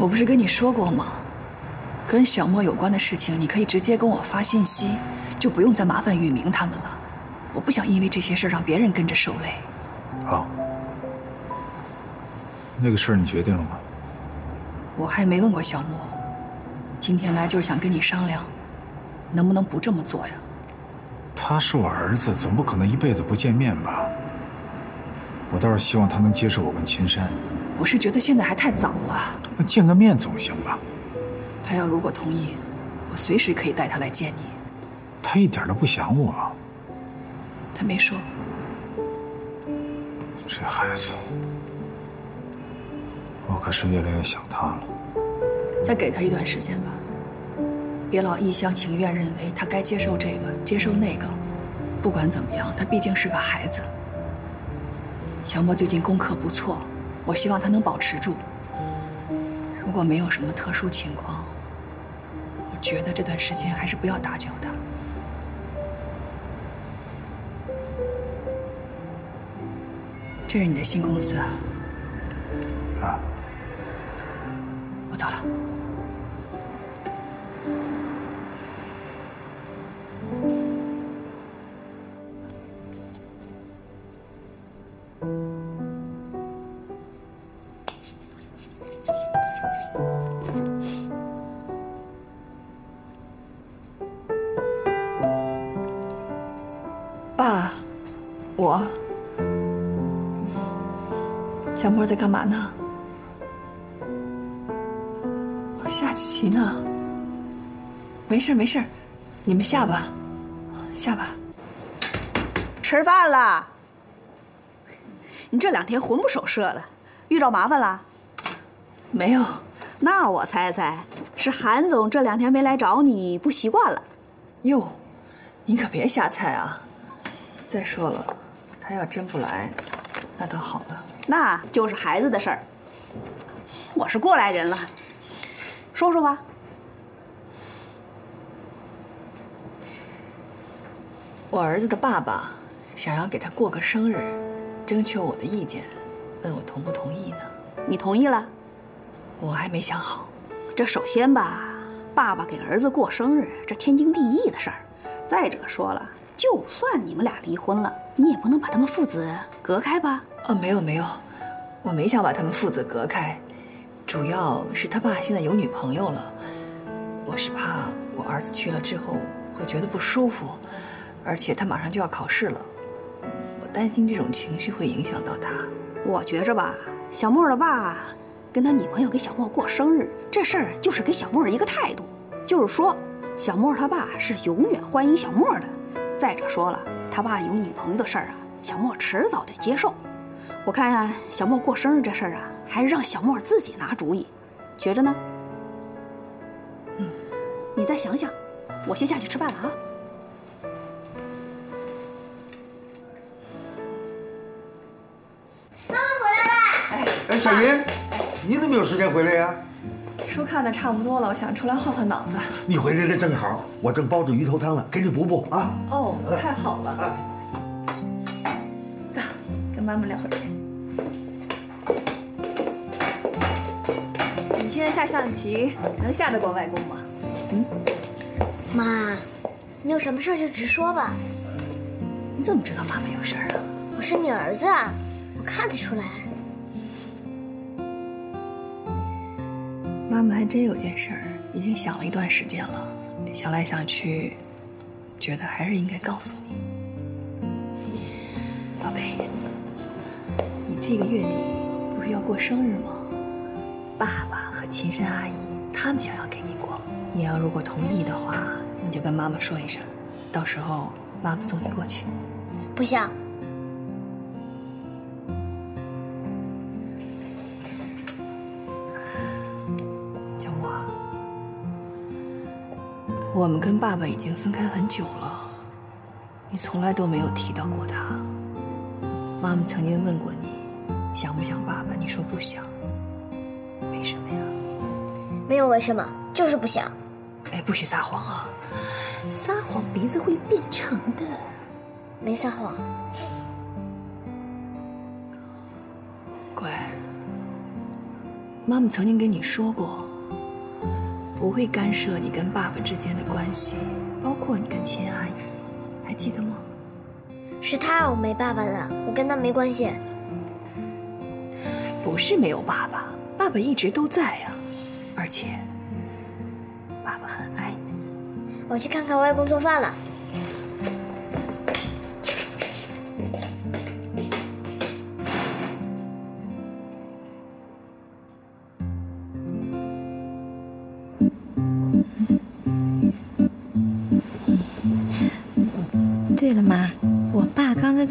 我不是跟你说过吗？跟小莫有关的事情，你可以直接跟我发信息，就不用再麻烦雨明他们了。我不想因为这些事让别人跟着受累。好，那个事儿你决定了吗？我还没问过小莫，今天来就是想跟你商量，能不能不这么做呀？他是我儿子，总不可能一辈子不见面吧？我倒是希望他能接受我跟秦山。我是觉得现在还太早了。那见个面总行吧？他要如果同意，我随时可以带他来见你。他一点都不想我。他没说。这孩子，我可是越来越想他了。再给他一段时间吧，别老一厢情愿认为他该接受这个，接受那个。不管怎么样，他毕竟是个孩子。小莫最近功课不错。我希望他能保持住。如果没有什么特殊情况，我觉得这段时间还是不要打搅他。这是你的新公司啊。啊。我走了。事没事，你们下吧，下吧。吃饭了。你这两天魂不守舍的，遇着麻烦了？没有。那我猜猜，是韩总这两天没来找你，不习惯了。哟，你可别瞎猜啊。再说了，他要真不来，那倒好了。那就是孩子的事儿。我是过来人了，说说吧。我儿子的爸爸想要给他过个生日，征求我的意见，问我同不同意呢？你同意了？我还没想好。这首先吧，爸爸给儿子过生日，这天经地义的事儿。再者说了。就算你们俩离婚了，你也不能把他们父子隔开吧？呃，没有没有，我没想把他们父子隔开，主要是他爸现在有女朋友了，我是怕我儿子去了之后会觉得不舒服，而且他马上就要考试了，我担心这种情绪会影响到他。我觉着吧，小莫的爸跟他女朋友给小莫过生日这事儿，就是给小莫一个态度，就是说小莫他爸是永远欢迎小莫的。再者说了，他爸有女朋友的事儿啊，小莫迟早得接受。我看呀，小莫过生日这事儿啊，还是让小莫自己拿主意，觉着呢？嗯，你再想想，我先下去吃饭了啊。哎哎，小云，你怎么有时间回来呀？书看的差不多了，我想出来换换脑子。你回来的正好，我正煲着鱼头汤呢，给你补补啊。哦，太好了。走，跟妈妈聊会儿天。你现在下象棋能下得过外公吗？嗯。妈，你有什么事就直说吧。你怎么知道妈妈有事啊？我是你儿子啊，我看得出来。妈妈还真有件事儿，已经想了一段时间了，想来想去，觉得还是应该告诉你，宝贝，你这个月底不是要过生日吗？爸爸和秦山阿姨他们想要给你过，你要如果同意的话，你就跟妈妈说一声，到时候妈妈送你过去。不想。我们跟爸爸已经分开很久了，你从来都没有提到过他。妈妈曾经问过你，想不想爸爸？你说不想。为什么呀？没有为什么，就是不想。哎，不许撒谎啊！撒谎鼻子会变长的。没撒谎。乖。妈妈曾经跟你说过，不会干涉你跟爸爸之间的关系，包括你跟秦阿姨，还记得吗？是他让我没爸爸的，我跟他没关系。不是没有爸爸，爸爸一直都在啊，而且爸爸很爱你。我去看看外公做饭了。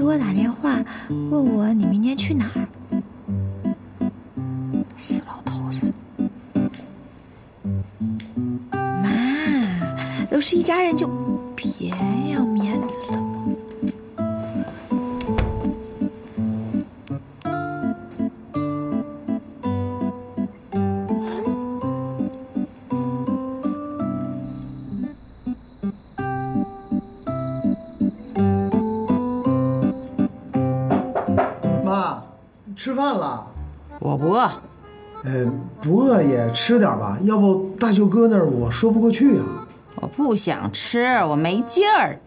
给我打电话，问我你明天去哪吃点吧，要不大舅哥那儿我说不过去啊。我不想吃，我没劲儿。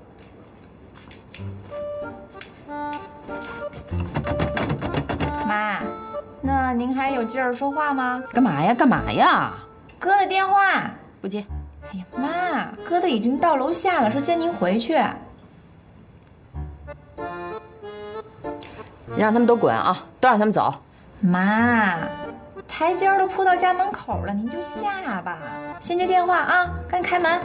妈，那您还有劲儿说话吗？干嘛呀？干嘛呀？哥的电话。不接。哎呀，妈，哥都已经到楼下了，说接您回去。让他们都滚啊！都让他们走。妈，台阶儿都铺到家门口了，您就下吧。先接电话啊，赶紧开门。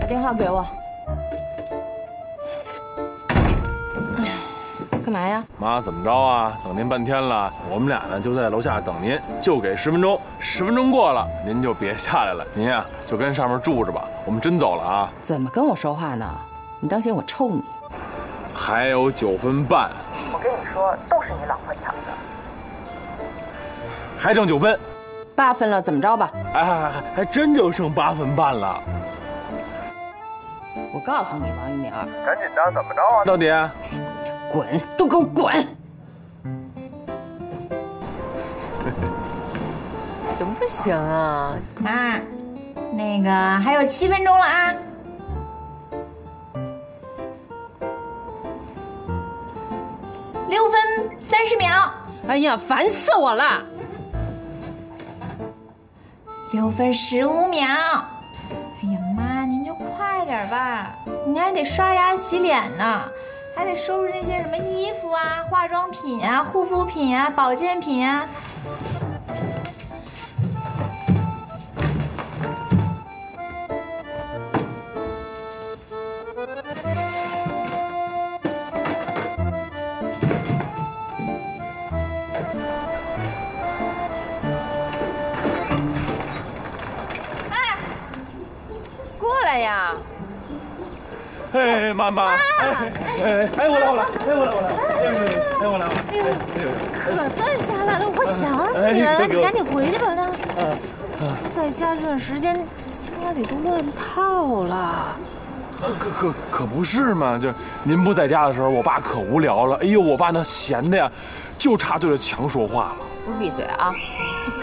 把电话给我。干嘛呀？妈，怎么着啊？等您半天了，我们俩呢就在楼下等您，就给十分钟，十分钟过了您就别下来了，您呀就跟上面住着吧。我们真走了啊。怎么跟我说话呢？你当心我抽你！还有九分半，我跟你说，都是你老婆抢的。还剩九分，八分了，怎么着吧？哎，还还还还真就剩八分半了。我告诉你，王一鸣，赶紧的，怎么着啊？到底？滚，都给我滚！行不行啊？妈，那个还有七分钟了啊。三十秒，哎呀，烦死我了！六分十五秒。哎呀妈，您就快点吧，你还得刷牙洗脸呢，还得收拾那些什么衣服啊、化妆品啊、护肤品啊、保健品啊。过来呀！哎，妈妈，哎哎哎，我来我来，哎我来我来，哎哎我来我来，哎呦，可算下来了，我想死你了，你赶紧回去吧。那在家这段时间，家里都乱套了。可可可不是嘛！就您不在家的时候，我爸可无聊了。哎呦，我爸那闲的呀，就差对着墙说话了。不闭嘴啊！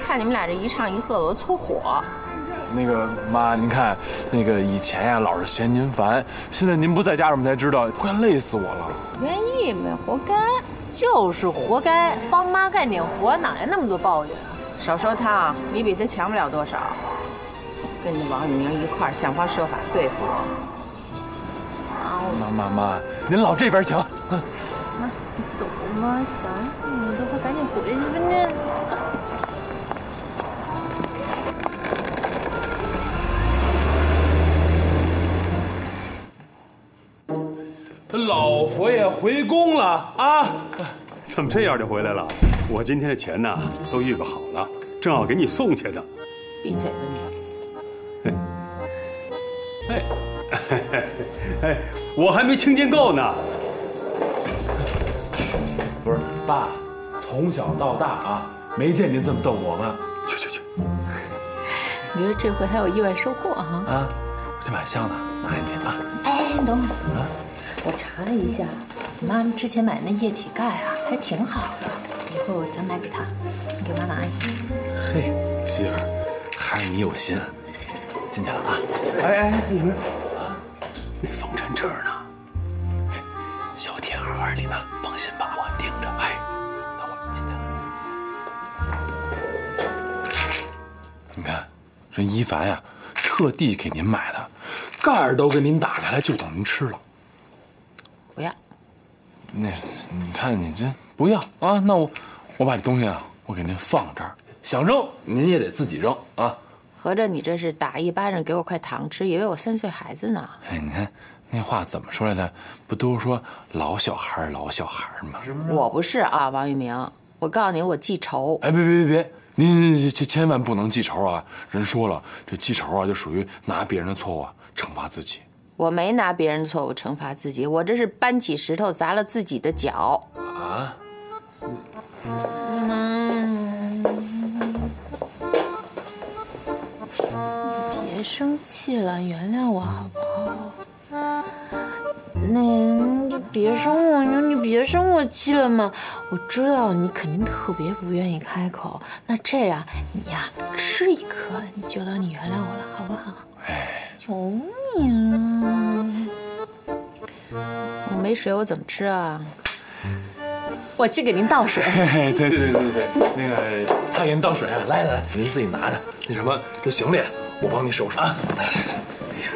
看你们俩这一唱一和，我都搓火。那个妈，您看，那个以前呀老是嫌您烦，现在您不在家，我们才知道，快累死我了。愿意呗，活该。就是活该，帮妈干点活，哪来那么多抱怨？少说他啊，你比他强不了多少。跟着王宇明一块想方设法对付我。妈妈妈，您老这边请。妈，你走嘛，想你都快赶紧回去吧你你。老佛爷回宫了啊！怎么这样就回来了？我今天的钱呢，都预备好了，正好给你送去的。闭嘴吧你！哎，哎，我还没清洁够呢。不是，爸，从小到大啊，没见您这么逗我们。去去去！你说这回还有意外收获啊？啊，我去买箱子拿进去啊。哎，你等会儿。我查了一下，你妈之前买那液体钙啊，还挺好的，以后咱买给她，你给妈拿一下。嘿，媳妇儿，还是你有心。进去了啊！哎哎，一会儿，那风尘这儿呢，小铁盒里呢，放心吧，我盯着。哎，那我进去了。你看，这一凡呀，特地给您买的，盖儿都给您打开了，就等您吃了。那，你看你这不要啊？那我，我把这东西啊，我给您放这儿，想扔您也得自己扔啊。合着你这是打一巴掌给我块糖吃，以为我三岁孩子呢？哎，你看那话怎么说来着？不都说老小孩老小孩吗？是不是？我不是啊，王玉明，我告诉你，我记仇。哎，别别别别，您千千万不能记仇啊！人说了，这记仇啊，就属于拿别人的错误啊惩罚自己。我没拿别人的错误惩罚自己，我这是搬起石头砸了自己的脚。啊？别生气了，原谅我好不好？那你就别生我，你你别生我气了嘛。我知道你肯定特别不愿意开口，那这样你呀吃一颗，你就当你原谅我了，好不好？哎，求你了。我没水，我怎么吃啊？我去给您倒水。对对对对对，那个他给您倒水啊，来来来，您自己拿着。那什么，这行李。我帮你收拾啊！来来来，哎呀，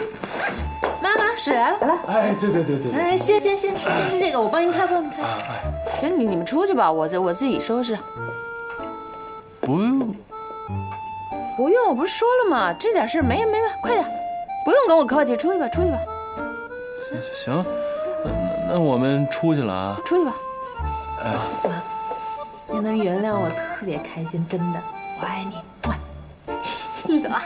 妈妈，水来了，来。哎，对对对对。哎，先先先吃先吃这个，我帮您开，帮您开。哎，行，你你们出去吧，我这我自己收拾。不用，不用，我不是说了吗？这点事没没快点，不用跟我客气，出去吧，出去吧。行行，那那我们出去了啊。出去吧。哎，妈，您能原谅我，特别开心，真的，我爱你。走啊！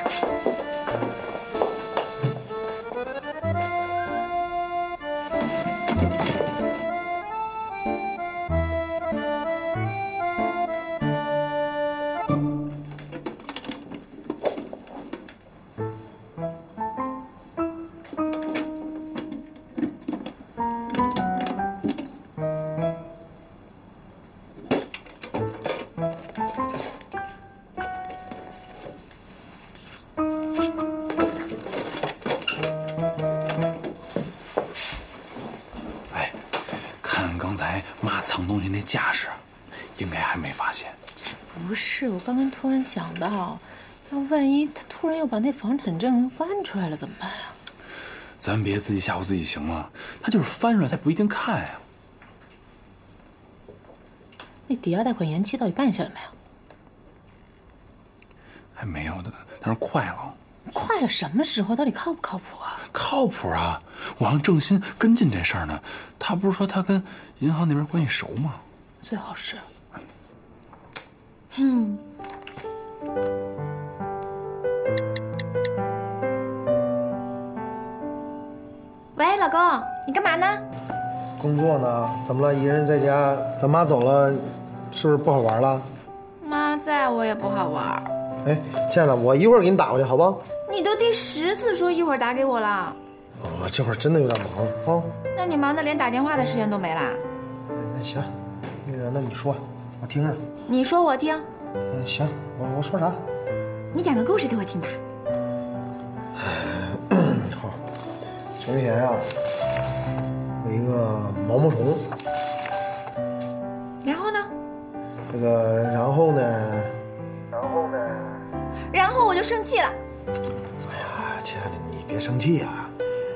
想到，要万一他突然又把那房产证翻出来了，怎么办啊？咱别自己吓唬自己行吗？他就是翻出来，他不一定看呀。那抵押贷款延期到底办下来没有？还没有的，但是快了。快了什么时候？到底靠不靠谱啊？靠谱啊！我让郑鑫跟进这事儿呢。他不是说他跟银行那边关系熟吗？最好是。嗯。喂，老公，你干嘛呢？工作呢？怎么了？一个人在家？咱妈走了，是不是不好玩了？妈在我也不好玩。哎，亲爱的，我一会儿给你打过去，好不好？你都第十次说一会儿打给我了。我这会儿真的有点忙啊。那你忙的连打电话的时间都没啦？那行。那你说，我听着。你说我听。嗯，行，我我说啥？你讲个故事给我听吧。好，从前啊，有一个毛毛虫。然后呢？这个然后呢？然后呢？然后我就生气了。哎呀，亲爱的，你别生气呀。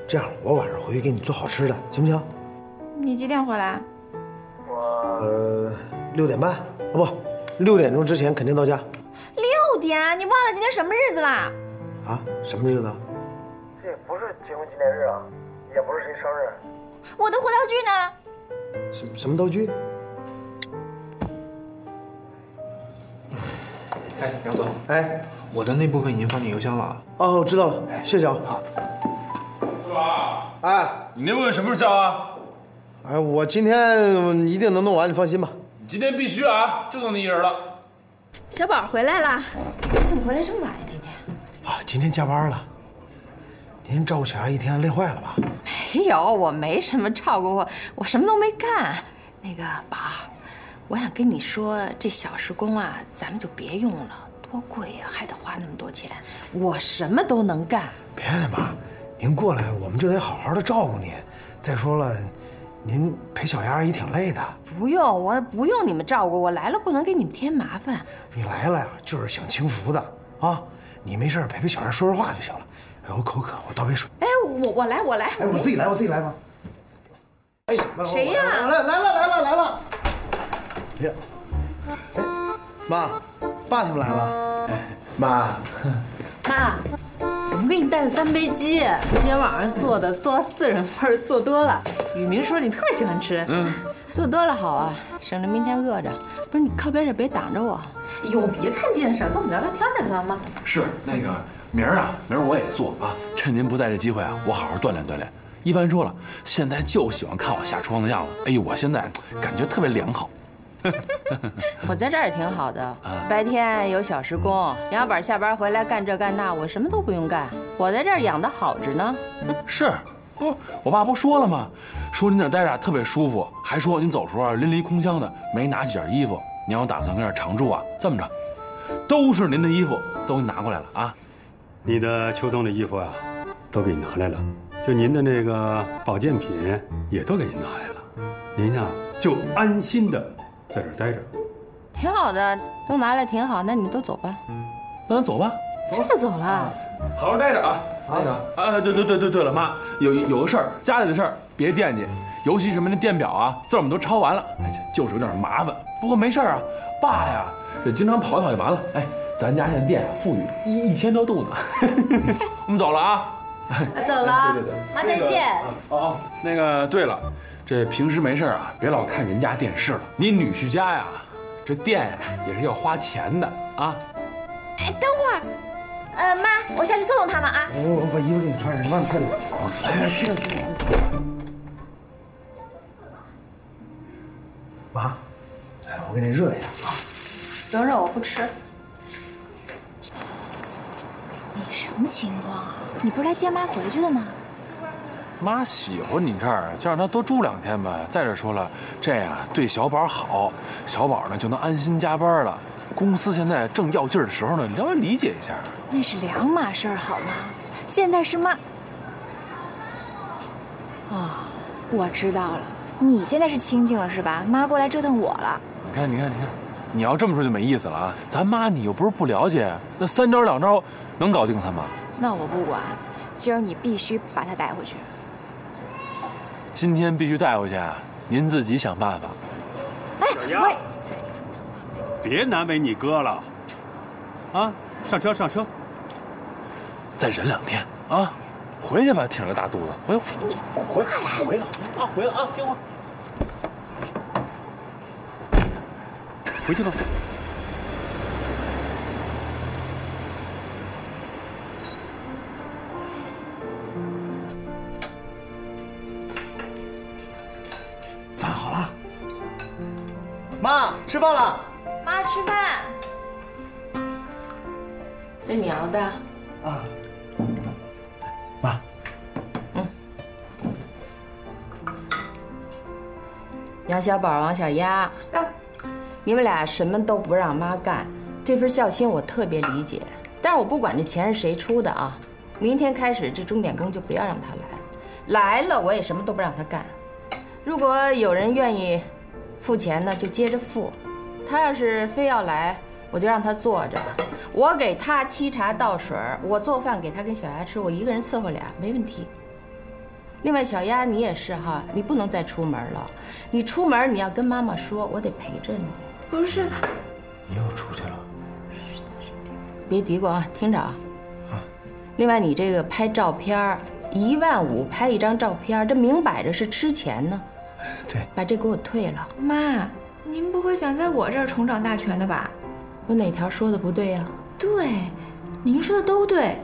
这样，我晚上回去给你做好吃的，行不行？你几点回来？我呃，六点半啊，不，六点钟之前肯定到家。六点？你忘了今天什么日子啦？啊，什么日子？这也不是结婚纪念日啊，也不是谁生日。我的活道具呢？什什么道具？哎，杨总，哎，我的那部分已经发你邮箱了啊。哦，我知道了，谢谢啊。好。哎，你那部分什么时候交啊？哎，我今天一定能弄完，你放心吧。今天必须啊，就等你一人了。小宝回来了，你怎么回来这么晚呀？今天？啊，今天加班了。您照顾小丫一天累坏了吧？没有，我没什么照顾我，我什么都没干。那个宝，我想跟你说，这小时工啊，咱们就别用了，多贵呀，还得花那么多钱。我什么都能干。别了，妈，您过来我们就得好好的照顾您。再说了，您陪小丫也挺累的。不用，我不用你们照顾，我来了不能给你们添麻烦。你来了呀，就是享清福的啊。你没事陪陪小孩说说话就行了。哎，我口渴，我倒杯水。哎，我我来，我来。哎，我自己来，我自己来吧。哎，谁呀？来来了来了来了。哎呀，哎，妈，爸他们来了。哎，妈，妈，我们给你带了三杯鸡，今天晚上做的，做了四人份，做多了。雨明说你特喜欢吃，嗯，做多了好啊，省得明天饿着。不是你靠边点，别挡着我。哟，别看电视，跟我们聊聊天呢，知道吗？是那个明儿啊，明儿我也做啊，趁您不在这机会啊，我好好锻炼锻炼。一凡说了，现在就喜欢看我下厨房的样子。哎呦，我现在感觉特别良好。我在这儿也挺好的，白天有小时工，杨老板下班回来干这干那，我什么都不用干，我在这儿养的好着呢。是，不，我爸不说了吗？说您这待着特别舒服，还说您走时候拎了一空箱的，没拿几件衣服。您要打算跟这儿常住啊？这么着，都是您的衣服，都给你拿过来了啊。你的秋冬的衣服啊，都给你拿来了。就您的那个保健品也都给您拿来了。您呀，就安心的在这儿待着。挺好的，都拿来挺好。那你们都走吧。那咱走吧。这就走了。好好待着啊。那个啊，对对对对对了，妈，有有个事儿，家里的事儿别惦记，尤其什么那电表啊，字我们都抄完了，哎，就是有点麻烦。不过没事啊，爸呀，这经常跑一跑就完了。哎，咱家现在电啊富裕，一一千多度呢。我们走了啊。走了。对对对，妈再见。哦哦，那个对了，这平时没事啊，别老看人家电视了。你女婿家呀，这电呀也是要花钱的啊。哎，等会儿，呃，妈，我下去送送他们啊。我我把衣服给你穿上，你慢点快点。哎，去了去了。妈，哎，我给你热一下啊。不用热，我不吃。你什么情况啊？你不是来接妈回去的吗？妈喜欢你这儿，就让她多住两天呗。再者说了，这样对小宝好，小宝呢就能安心加班了。公司现在正要劲儿的时候呢，你稍微理解一下。那是两码事儿，好吗？现在是妈……哦，我知道了，你现在是清静了是吧？妈过来折腾我了。你看，你看，你看，你要这么说就没意思了啊！咱妈你又不是不了解，那三招两招能搞定她吗？那我不管，今儿你必须把她带回去。今天必须带回去，您自己想办法。哎，喂，别难为你哥了，啊，上车上车。再忍两天啊，回去吧，挺着大肚子，回你回回了啊，回了啊，听话。回去吧。饭好了。妈，吃饭了。妈吃饭。这你熬的啊？妈，嗯杨小宝、王小丫，你们俩什么都不让妈干，这份孝心我特别理解。但是我不管这钱是谁出的啊，明天开始这钟点工就不要让他来，来了我也什么都不让他干。如果有人愿意付钱呢，就接着付；他要是非要来，我就让他坐着，我给他沏茶倒水，我做饭给他跟小丫吃，我一个人伺候俩没问题。另外，小丫你也是哈，你不能再出门了。你出门你要跟妈妈说，我得陪着你。不是，你又出去了。别嘀咕啊，听着啊。另外，你这个拍照片，一万五拍一张照片，这明摆着是吃钱呢。对，把这给我退了。妈，您不会想在我这儿重掌大权的吧？我哪条说的不对呀？对，您说的都对。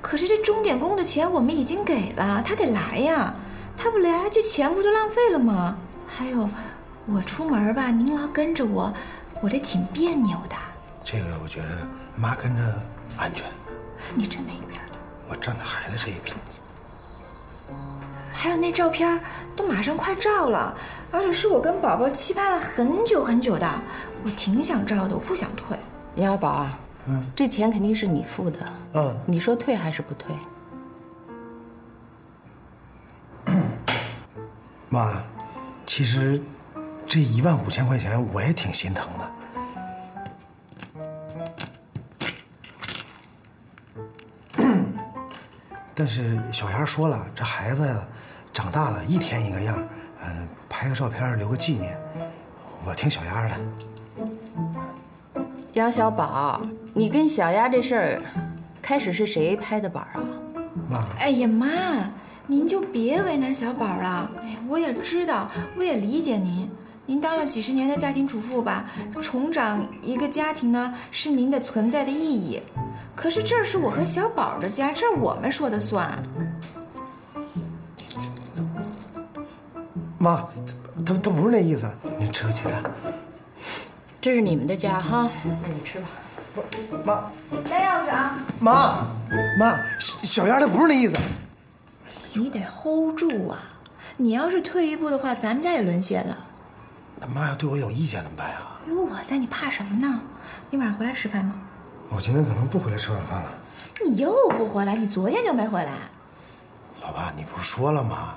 可是这钟点工的钱我们已经给了，他得来呀。他不来，这钱不就浪费了吗？还有，我出门吧，您老跟着我，我这挺别扭的。这个我觉得妈跟着安全。你站哪一边的？我站在孩子这一边。孩还有那照片都马上快照了，而且是我跟宝宝期盼了很久很久的，我挺想照的，我不想退。杨小宝，嗯，这钱肯定是你付的，嗯，你说退还是不退？妈，其实这一万五千块钱我也挺心疼的。但是小丫说了，这孩子呀，长大了一天一个样，嗯，拍个照片留个纪念，我听小丫的。杨小宝，你跟小丫这事儿，开始是谁拍的板啊？妈，哎呀妈，您就别为难小宝了。哎，我也知道，我也理解您。您当了几十年的家庭主妇吧，重长一个家庭呢，是您的存在的意义。可是这是我和小宝的家，这我们说的算。妈，他他不是那意思，你吃个鸡蛋。这是你们的家哈，那你吃吧。不妈，带钥匙啊！妈，妈，小小丫她不是那意思。你得 hold 住啊！你要是退一步的话，咱们家也沦陷了。那妈要对我有意见怎么办呀？有我在，你怕什么呢？你晚上回来吃饭吗？我今天可能不回来吃晚饭了。你又不回来，你昨天就没回来。老爸，你不是说了吗？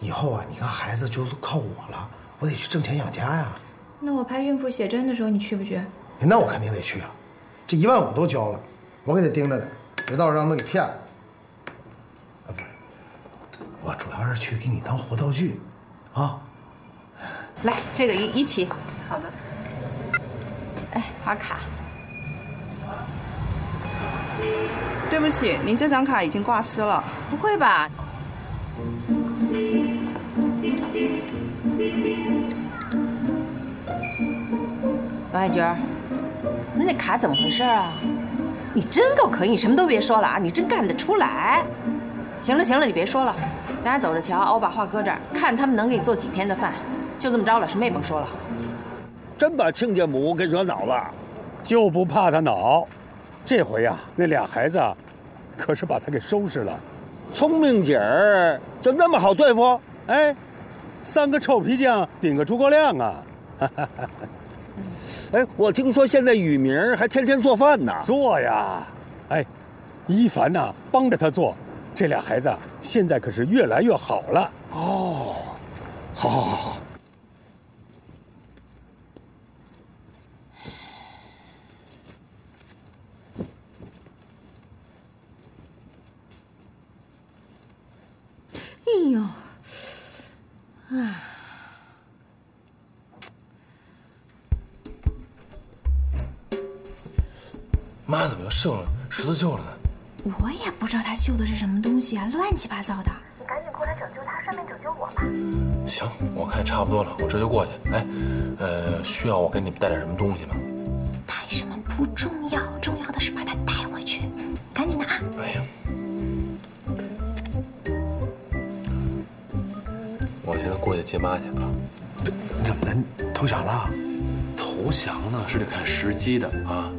以后啊，你看孩子就靠我了，我得去挣钱养家呀。那我拍孕妇写真的时候，你去不去？那我肯定得去啊，这一万五都交了，我可得盯着点，别到时候让他给骗了。啊，不是，我主要是去给你当活道具，啊。来，这个一一起。好的。哎，划卡。对不起，您这张卡已经挂失了。不会吧？王海军，你那卡怎么回事啊？你真够可以，什么都别说了啊！你真干得出来。行了行了，你别说了，咱俩走着瞧。我把话搁这儿，看他们能给你做几天的饭。就这么着了，什么也甭说了。真把亲家母给惹恼了，就不怕他恼。这回呀，那俩孩子，可是把他给收拾了。聪明姐儿就那么好对付？哎，三个臭皮匠顶个诸葛亮啊！哎，我听说现在雨明还天天做饭呢。做呀，哎，一凡呐帮着他做，这俩孩子现在可是越来越好了。哦，好，好，好，好。绣了十字绣了呢？我也不知道他绣的是什么东西啊，乱七八糟的。你赶紧过来拯救他，顺便拯救我吧。行，我看差不多了，我这就过去。哎，呃，需要我给你们带点什么东西吗？带什么不重要，重要的是把他带回去。赶紧的啊！哎呀，我现在过去接妈去啊。你怎么的？投降了？投降呢是得看时机的啊。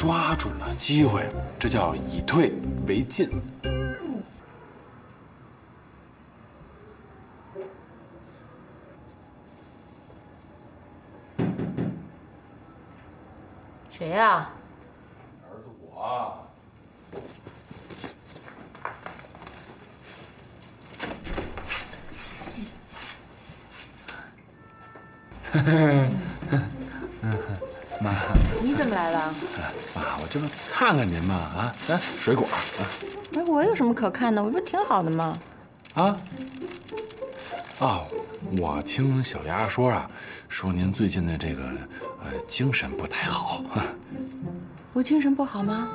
抓住了机会，这叫以退为进。来水果啊。哎，我有什么可看的？我不是挺好的吗？啊？啊，我听小丫说啊，说您最近的这个呃精神不太好。我精神不好吗？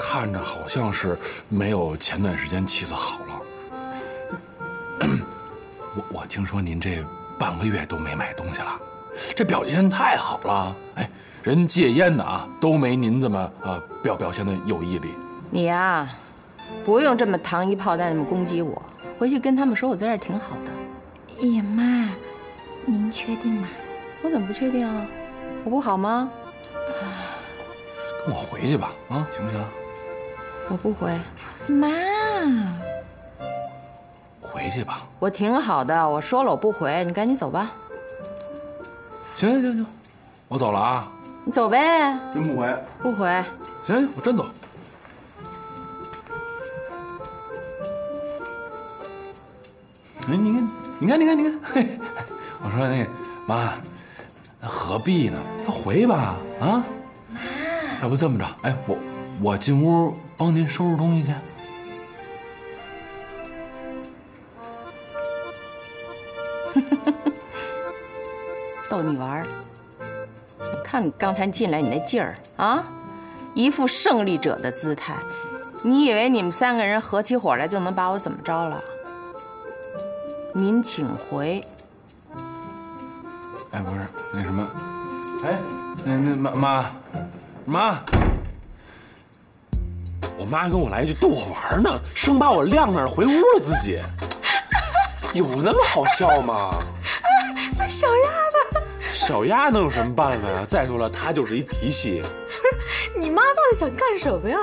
看着好像是没有前段时间气色好了。我我听说您这半个月都没买东西了。这表现太好了，哎，人戒烟的啊都没您这么啊表表现的有毅力。你呀，不用这么糖衣炮弹那么攻击我，回去跟他们说我在这儿挺好的。哎呀妈，您确定吗？我怎么不确定啊？我不好吗？跟我回去吧，啊，行不行？我不回。妈，回去吧。我挺好的，我说了我不回，你赶紧走吧。行行行行，我走了啊。你走呗。真不回？不回。行行，我真走。哎，你看，你看，你看，你看，嘿，我说那个妈，那何必呢？他回吧，啊？妈要不这么着，哎，我我进屋帮您收拾东西去。逗你玩儿。你看你刚才进来你那劲儿啊，一副胜利者的姿态。你以为你们三个人合起伙来就能把我怎么着了？您请回。哎，不是那什么，哎，那那妈妈妈，我妈跟我来一句逗我玩呢，生把我晾那儿回屋了自己。有那么好笑吗？那小丫呢？小丫能有什么办法呀？再说了，她就是一嫡系。不是，你妈到底想干什么呀？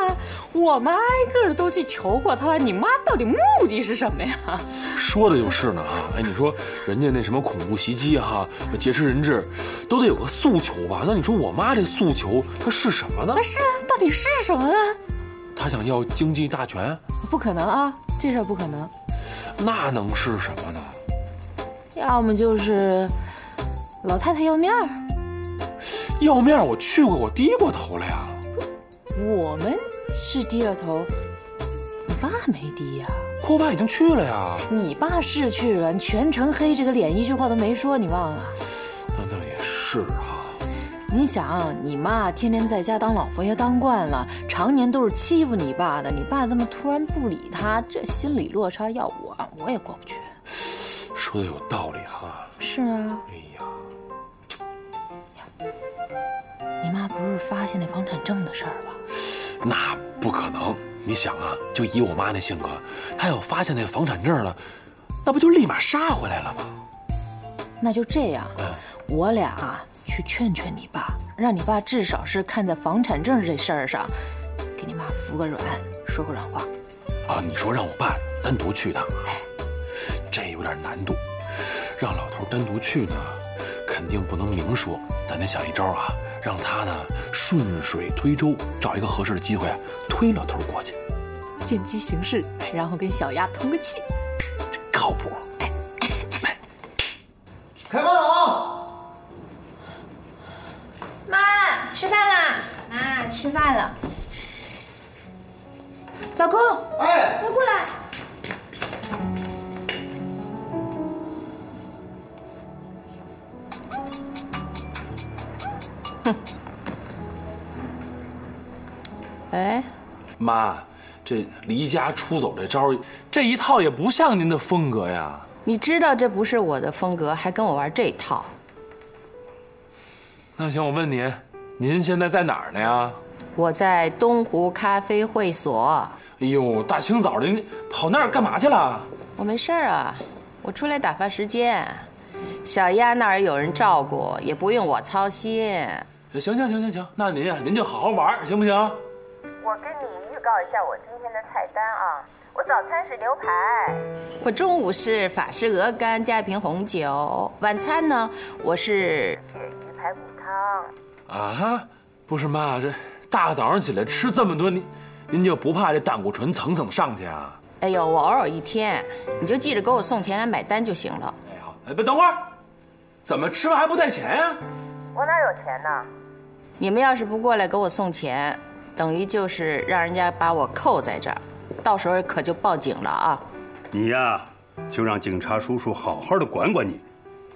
我们挨个的都去求过她了，你妈到底目的是什么呀？说的就是呢啊！哎，你说人家那什么恐怖袭击哈、劫持人质，都得有个诉求吧？那你说我妈这诉求她是什么呢？是啊，到底是什么呢？她想要经济大权？不可能啊，这事儿不可能。那能是什么呢？要么就是老太太要面儿。要面儿我去过，我低过头了呀。我们是低了头，你爸没低呀、可我爸已经去了呀。你爸是去了，你全程黑着个脸，一句话都没说，你忘了？那倒也是哈、你想，你妈天天在家当老佛爷当惯了，常年都是欺负你爸的，你爸这么突然不理他，这心理落差要我我也过不去。说的有道理哈。是啊，哎你妈不是发现那房产证的事儿吧？那不可能。你想啊，就以我妈那性格，她要发现那房产证了，那不就立马杀回来了吗？那就这样，嗯我俩啊去劝劝你爸，让你爸至少是看在房产证这事儿上，给你妈服个软，说个软话。啊，你说让我爸单独去一趟啊？这有点难度。让老头单独去呢，肯定不能明说。咱得想一招啊，让他呢顺水推舟，找一个合适的机会啊，推老头过去，见机行事，然后跟小丫通个气。靠谱。开饭了啊！妈，吃饭了！妈，吃饭了。老公，妈，这离家出走这招，这一套也不像您的风格呀。你知道这不是我的风格，还跟我玩这套？那行，我问您，您现在在哪儿呢呀？我在东湖咖啡会所。哎呦，大清早的，您跑那儿干嘛去了？我没事儿啊，我出来打发时间。小丫那儿有人照顾，也不用我操心。行行行行行，那您呀，您就好好玩，行不行？我跟你预告一下我今天的菜单啊，我早餐是牛排，我中午是法式鹅肝加一瓶红酒，晚餐呢我是鳕鱼排骨汤。啊，不是妈，这大早上起来吃这么多，您您就不怕这胆固醇蹭蹭上去啊？哎呦，我偶尔一天，你就记着给我送钱来买单就行了。哎，不，等会儿，怎么吃饭还不带钱呀、我哪有钱呢？你们要是不过来给我送钱，等于就是让人家把我扣在这儿，到时候可就报警了啊！你呀，就让警察叔叔好好的管管你，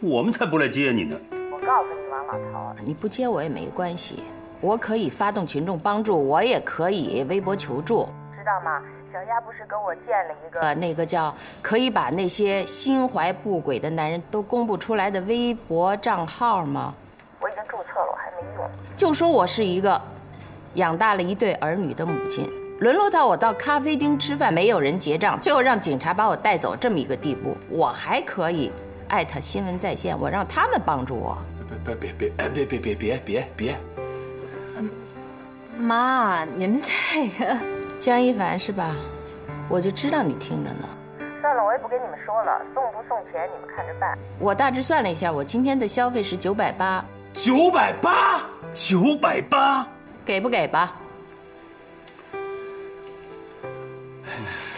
我们才不来接你呢。我告诉你，王老头，你不接我也没关系，我可以发动群众帮助，我也可以微博求助。知道吗？小丫不是跟我建了一个呃，那个叫可以把那些心怀不轨的男人都公布出来的微博账号吗？我已经注册了，我还没用。就说我是一个养大了一对儿女的母亲，沦落到我到咖啡厅吃饭没有人结账，最后让警察把我带走这么一个地步，我还可以艾特新闻在线，我让他们帮助我。别别别别别别别别别别！妈，您这个江一凡是吧？我就知道你听着呢。算了，我也不跟你们说了，送不送钱你们看着办。我大致算了一下，我今天的消费是九百八，九百八，九百八，给不给吧？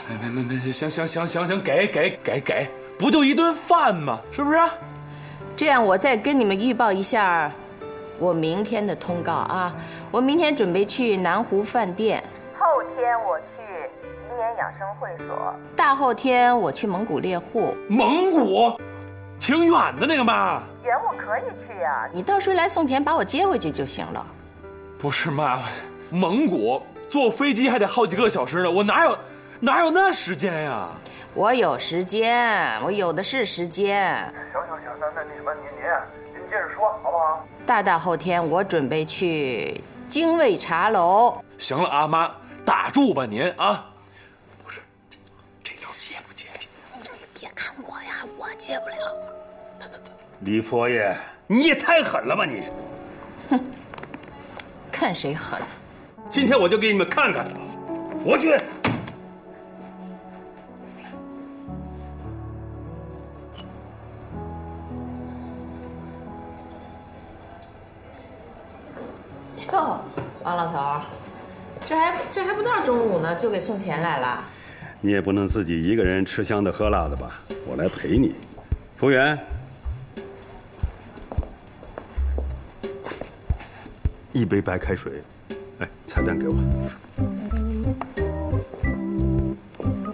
那那那行行行行行，给给给给，不就一顿饭吗？是不是？这样我再跟你们预报一下，我明天的通告啊。我明天准备去南湖饭店，后天我去吉年养生会所，大后天我去蒙古猎户。蒙古，挺远的那个妈。远我可以去呀、你到时候来送钱，把我接回去就行了。不是妈，蒙古坐飞机还得好几个小时呢，我哪有哪有那时间呀？我有时间，我有的是时间。行行行，那那那什么，您您啊您接着说好不好？大大后天我准备去精卫茶楼。行了阿，妈，打住吧您啊。不是这条接不接？你别看我呀，我接不了。李佛爷，你也太狠了吧你！看谁狠！今天我就给你们看看，我去。哟，王老头，这还这还不到中午呢，就给送钱来了。你也不能自己一个人吃香的喝辣的吧？我来陪你。服务员，一杯白开水。哎，菜单给我。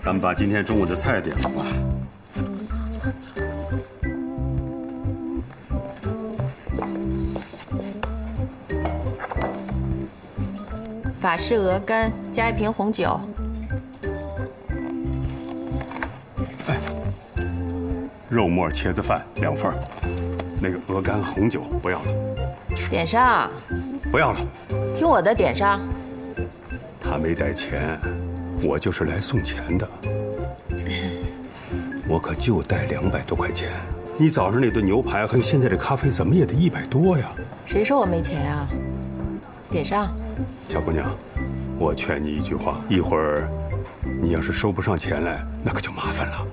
咱们把今天中午的菜点了吧。法式鹅肝加一瓶红酒。哎肉末茄子饭两份儿那个鹅肝红酒不要了，点上，不要了。听我的，点上。他没带钱，我就是来送钱的。我可就带两百多块钱。你早上那顿牛排和现在这咖啡怎么也得一百多呀？谁说我没钱啊？点上。小姑娘，我劝你一句话，一会儿你要是收不上钱来，那可就麻烦了。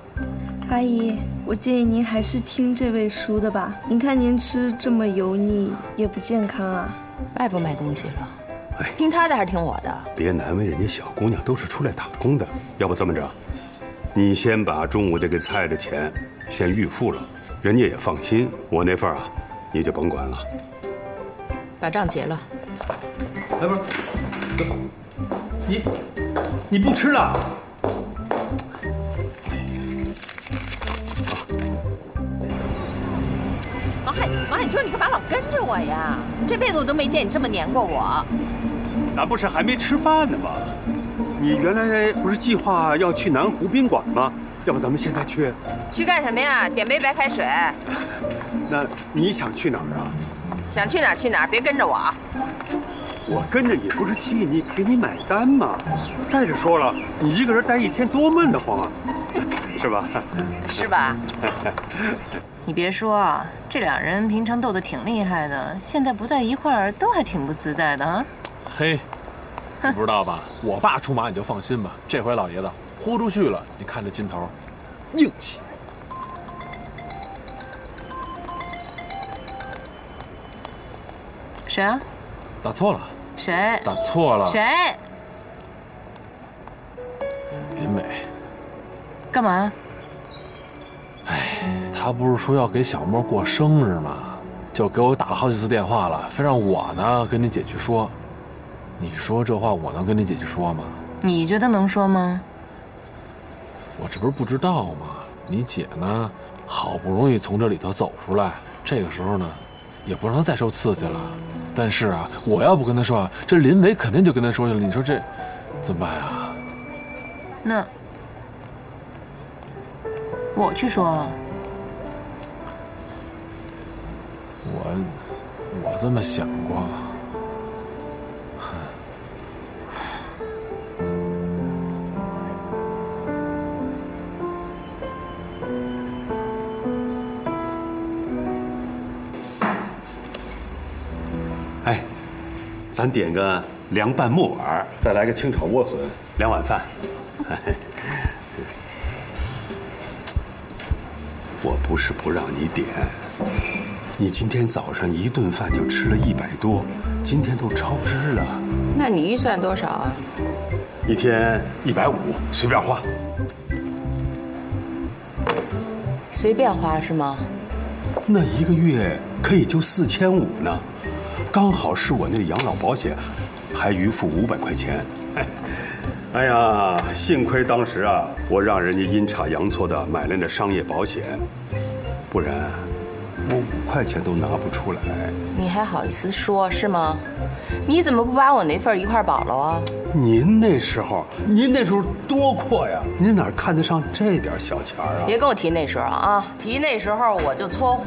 阿姨，我建议您还是听这位叔的吧。您看您吃这么油腻，也不健康啊。卖不卖东西了？听他的还是听我的？别难为人家小姑娘，都是出来打工的。要不这么着，你先把中午这个菜的钱先预付了，人家也放心。我那份啊，你就甭管了。把账结了。哎，不是，走，你你不吃了？王海，王海春，你干嘛老跟着我呀？这辈子我都没见你这么黏过我。咱不是还没吃饭呢吗？你原来不是计划要去南湖宾馆吗？要不咱们现在去？去干什么呀？点杯白开水。那你想去哪儿啊？想去哪儿去哪儿，别跟着我啊。我跟着你不是替你给你买单吗？再者说了，你一个人待一天多闷得慌啊，是吧？是吧？你别说，这俩人平常斗得挺厉害的，现在不在一块儿，都还挺不自在的啊。嘿，你不知道吧？我爸出马你就放心吧，这回老爷子豁出去了，你看这劲头，硬气。谁啊？打错了，谁？打错了。谁？林美，干嘛？他不是说要给小莫过生日吗？就给我打了好几次电话了，非让我呢跟你姐去说。你说这话我能跟你姐去说吗？你觉得能说吗？我这不是不知道吗？你姐呢，好不容易从这里头走出来，这个时候呢，也不让她再受刺激了。但是啊，我要不跟她说啊，这林伟肯定就跟她说去了。你说这怎么办呀？那我去说。我这么想过。哎，咱点个凉拌木耳，再来个清炒莴笋，两碗饭。我不是不让你点，你今天早上一顿饭就吃了一百多，今天都超支了。那你预算多少啊？一天一百五，随便花。随便花是吗？那一个月可以就四千五呢，刚好是我那养老保险，还余付五百块钱。哎，哎呀，幸亏当时啊，我让人家阴差阳错的买了那商业保险，不然我五块钱都拿不出来。你还好意思说是吗？你怎么不把我那份一块保了啊？您那时候，您那时候多阔呀，您哪看得上这点小钱啊？别跟我提那时候啊，提那时候我就搓火。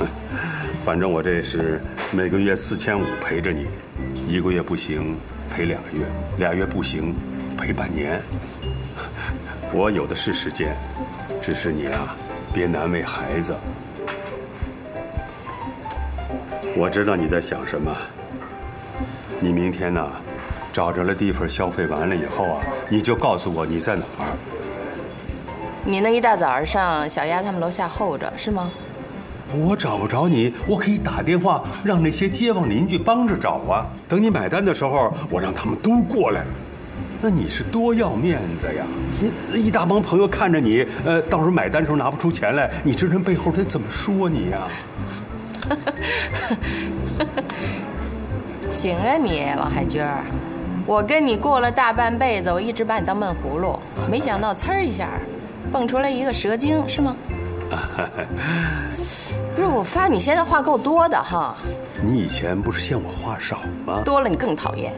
反正我这是每个月四千五陪着你，一个月不行赔俩月，俩月不行赔半年。我有的是时间，只是你啊，别难为孩子。我知道你在想什么。你明天呢，找着了地方消费完了以后啊，你就告诉我你在哪儿。你那一大早上，小丫他们楼下候着是吗？我找不着你，我可以打电话让那些街坊邻居帮着找啊。等你买单的时候，我让他们都过来。那你是多要面子呀！你一大帮朋友看着你，呃，到时候买单时候拿不出钱来，你这人背后得怎么说你呀？行啊你，王海军儿，我跟你过了大半辈子，我一直把你当闷葫芦，没想到呲儿一下，蹦出来一个蛇精，是吗？不是，我发现你现在话够多的哈。你以前不是嫌我话少吗？多了你更讨厌。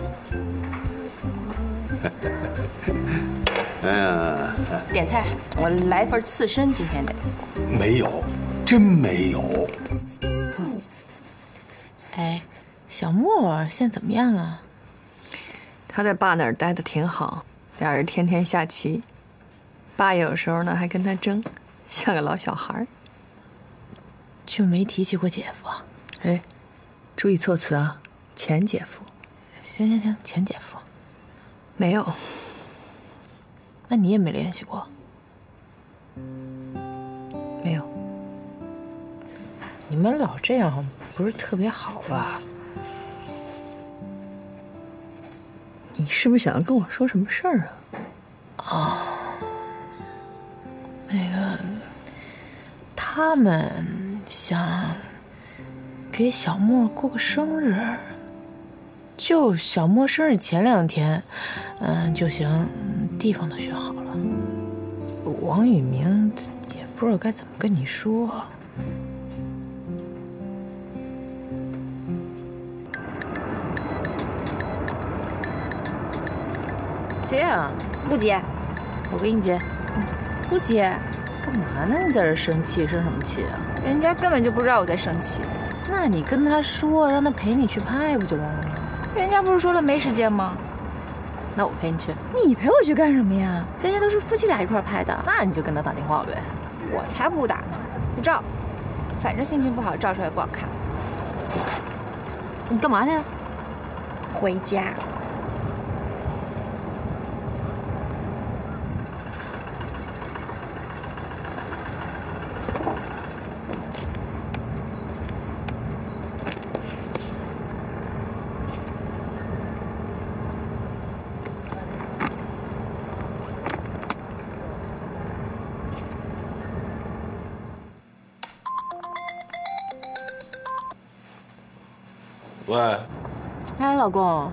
哎呀，点菜，我来份刺身，今天得。没有，真没有。哎，小莫现在怎么样啊？他在爸那儿待的挺好，俩人天天下棋，爸有时候呢还跟他争，像个老小孩儿。就没提起过姐夫。哎，注意措辞啊，前姐夫。行行行，前姐夫。没有。那你也没联系过？没有。你们老这样不是特别好吧？你是不是想要跟我说什么事儿啊？啊，那个，他们想给小莫过个生日，就小莫生日前两天，嗯就行，地方都选好了。王宇明也不知道该怎么跟你说。接啊！不接，我给你接。不接，干嘛呢？你在这生气，生什么气啊？人家根本就不知道我在生气。那你跟他说，让他陪你去拍不就完了？人家不是说了没时间吗？那我陪你去。你陪我去干什么呀？人家都是夫妻俩一块拍的。那你就跟他打电话呗。我才不打呢，不照。反正心情不好，照出来不好看。你干嘛去？回家。喂，哎，老公，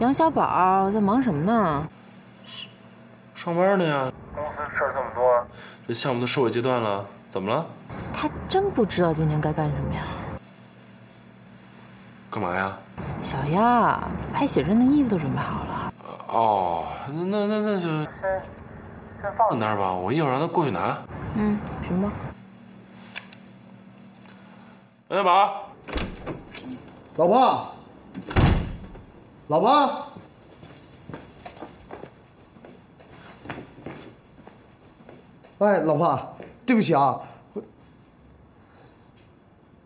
杨小宝在忙什么呢？上班呢呀。公司事儿这么多，这项目都收尾阶段了，怎么了？他真不知道今天该干什么呀？干嘛呀？小丫拍写真的衣服都准备好了。哦，那那那那就先先放在那儿吧，我一会儿让他过去拿。嗯，行吧。杨小宝。老婆，老婆，哎，老婆，对不起啊，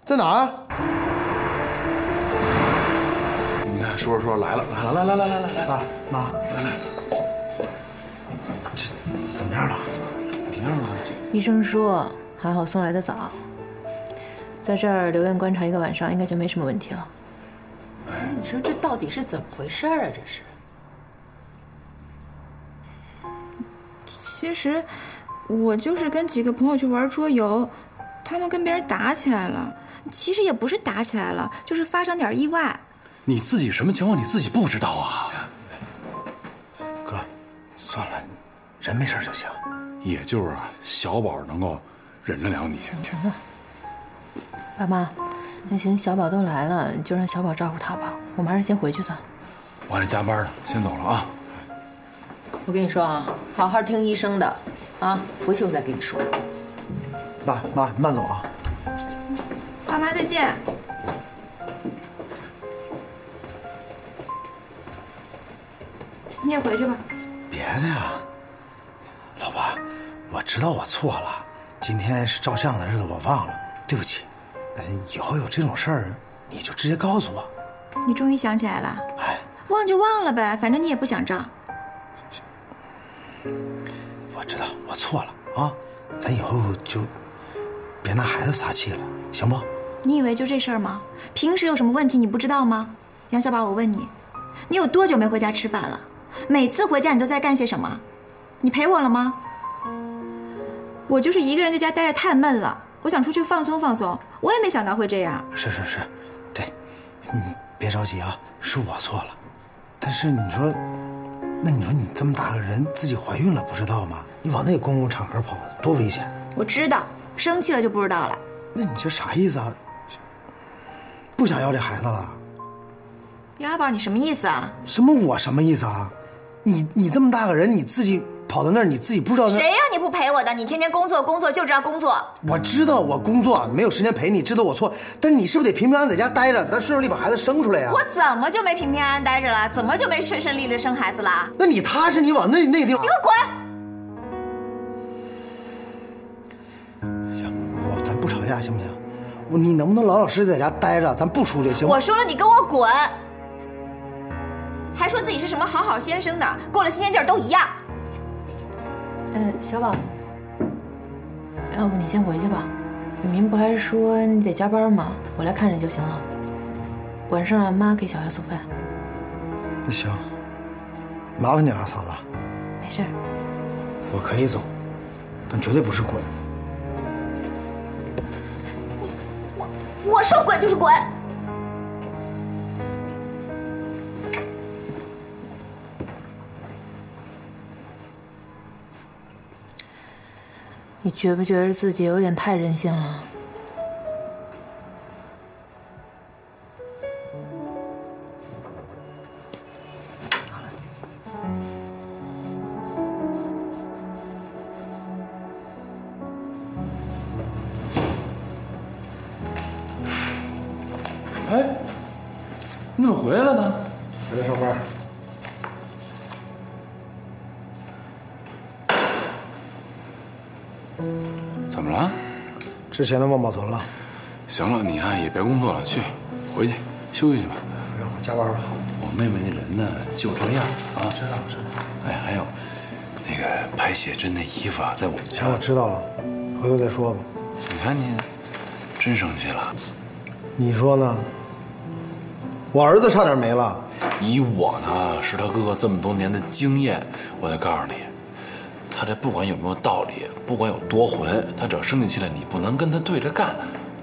在哪儿？你看，叔叔说着来了，来了，来来来来来来，爸妈，来来，这怎么样了？怎么样了？医生说还好送来的早，在这儿留院观察一个晚上，应该就没什么问题了。你说这到底是怎么回事啊？这是？其实，我就是跟几个朋友去玩桌游，他们跟别人打起来了。其实也不是打起来了，就是发生点意外。你自己什么情况你自己不知道啊？哥，算了，人没事就行。也就是啊，小宝能够忍得了你。行了，爸妈，那行，小宝都来了，就让小宝照顾他吧。我们还是先回去算。我还得加班呢，先走了啊。我跟你说啊，好好听医生的，啊，回去我再跟你说。爸妈，慢走啊。爸妈再见。你也回去吧。别的呀，老婆，我知道我错了。今天是照相的日子，我忘了，对不起。嗯，以后有这种事儿，你就直接告诉我。你终于想起来了。哎，忘就忘了呗，反正你也不想照。我知道我错了啊，咱以后就别拿孩子撒气了，行不？你以为就这事儿吗？平时有什么问题你不知道吗？杨小宝，我问你，你有多久没回家吃饭了？每次回家你都在干些什么？你陪我了吗？我就是一个人在家待着太闷了，我想出去放松放松。我也没想到会这样。是是是，对，你别着急啊，是我错了。但是你说，那你说你这么大个人，自己怀孕了不知道吗？你往那公共场合跑，多危险！我知道，生气了就不知道了。那你这啥意思啊？不想要这孩子了？杨小宝，你什么意思啊？什么我什么意思啊？你你这么大个人，你自己跑到那儿，你自己不知道？谁让你不陪我的？你天天工作工作就知道工作。我知道我工作没有时间陪你，知道我错，但是你是不是得平平安安在家待着，咱顺顺利把孩子生出来呀？我怎么就没平平安安待着了？怎么就没顺顺利利生孩子了？那你踏实，你往那那地方。你给我滚！行，我咱不吵架行不行？我你能不能老老实实在家待着，咱不出去行？我说了，你跟我滚！还说自己是什么好好先生呢，过了新鲜劲儿都一样。呃，小宝，要不你先回去吧。雨明不还是说你得加班吗？我来看着就行了。晚上让妈给小孩送饭。那行，麻烦你了，嫂子。没事。我可以走，但绝对不是滚。我我说滚就是滚。你觉不觉得自己有点太任性了？好了。哎，你怎么回来了呢？回来上班。之前的忘保存了。行了，你啊也别工作了，去，回去休息去吧。不用，我加班吧。我妹妹那人呢，就这样啊。知道，知道。哎，还有，那个拍写真那衣服啊，在我们家。行，我知道了，回头再说吧。你看你，真生气了。你说呢？我儿子差点没了。以我呢是他哥哥这么多年的经验，我得告诉你，他这不管有没有道理，不管有多混，他只要生起气来，你不能跟他对着干。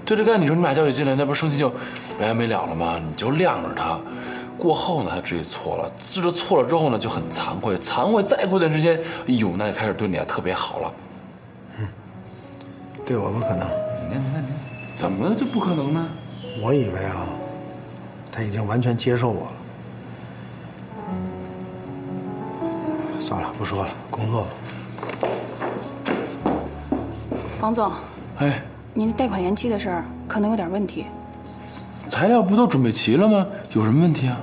对着干，你说你们俩交起劲来，那不是生气就没完没了了吗？你就晾着他，过后呢，他知道错了，知道错了之后呢，就很惭愧，惭愧再过段时间，哎呦，那就开始对你啊特别好了。嗯，对我不可能。你看，你看，你看，怎么了就不可能呢？我以为啊，他已经完全接受我了。算了，不说了，工作吧。王总，哎，您的贷款延期的事儿可能有点问题。材料不都准备齐了吗？有什么问题啊？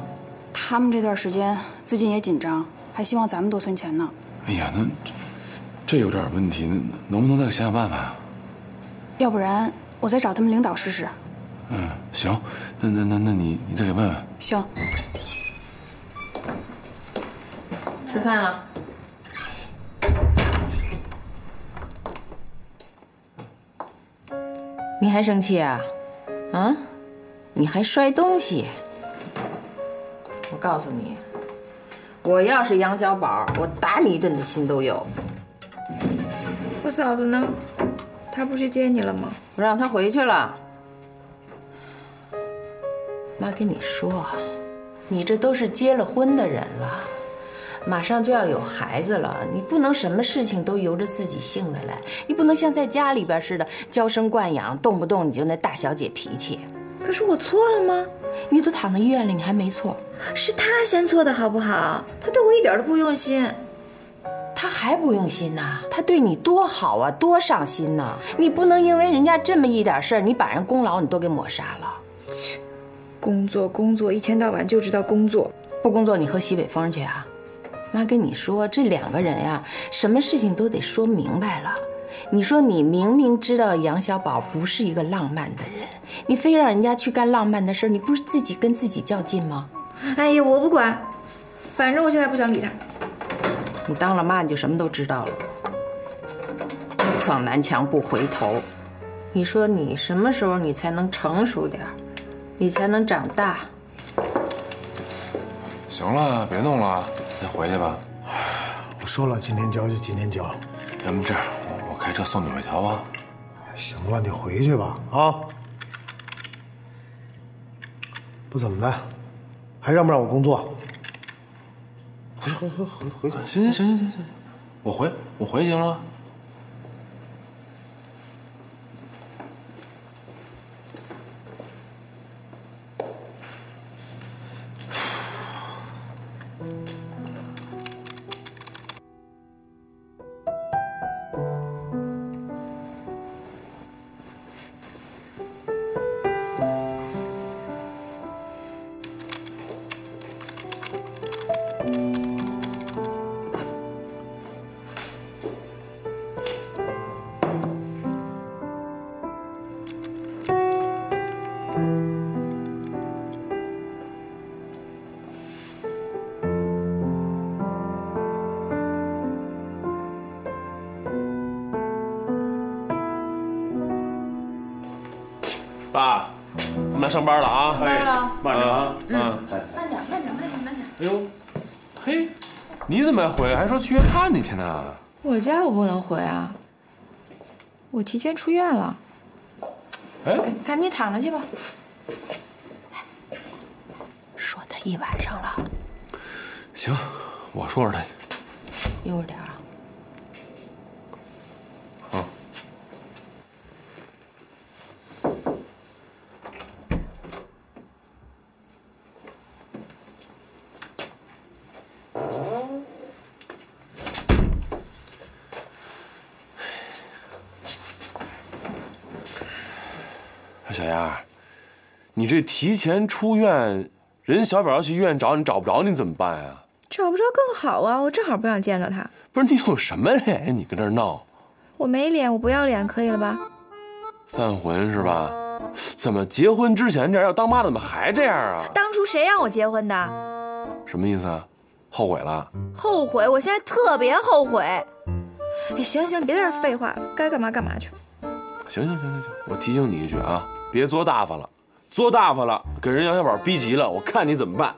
他们这段时间资金也紧张，还希望咱们多存钱呢。哎呀，那这这有点问题，能不能再想想办法呀？要不然我再找他们领导试试。嗯，行，那那那那你你再给问问。行。吃饭了。你还生气啊？啊？你还摔东西？我告诉你，我要是杨小宝，我打你一顿的心都有。我嫂子呢？她不去接你了吗？我让她回去了。妈跟你说，你这都是结了婚的人了，马上就要有孩子了，你不能什么事情都由着自己性子来，你不能像在家里边似的娇生惯养，动不动你就那大小姐脾气。可是我错了吗？你都躺在医院里，你还没错？是他先错的好不好？他对我一点都不用心。他还不用心呐？他对你多好啊，多上心呐！你不能因为人家这么一点事儿，你把人功劳你都给抹杀了。切，工作工作，一天到晚就知道工作，不工作你喝西北风去啊？妈跟你说，这两个人呀，什么事情都得说明白了。你说你明明知道杨小宝不是一个浪漫的人，你非让人家去干浪漫的事，你不是自己跟自己较劲吗？哎呀，我不管，反正我现在不想理他。你当了妈，你就什么都知道了。撞南墙不回头，你说你什么时候你才能成熟点你才能长大？行了，别弄了，先回去吧。我说了，今天交就今天交。要不这样，我开车送你回条吧。行了，你回去吧，啊。不怎么的，还让不让我工作？回回回回回去。行行行行行行，我回我回行了。去约看你去呢？我家我不能回啊，我提前出院了。哎，赶紧躺着去吧。说他一晚上了，行，我说说他去。悠着点啊。嗯。小丫，你这提前出院，人小表要去医院找你，找不着你怎么办呀？找不着更好啊！我正好不想见到他。不是你有什么脸呀？你跟这闹？我没脸，我不要脸，可以了吧？犯浑是吧？怎么结婚之前这样，要当妈怎么还这样啊？当初谁让我结婚的？什么意思啊？后悔了？后悔！我现在特别后悔。哎，行行，别在这废话了，该干嘛干嘛去。行行行行行，我提醒你一句啊，别作大发了，作大发了，给人杨小宝逼急了，我看你怎么办。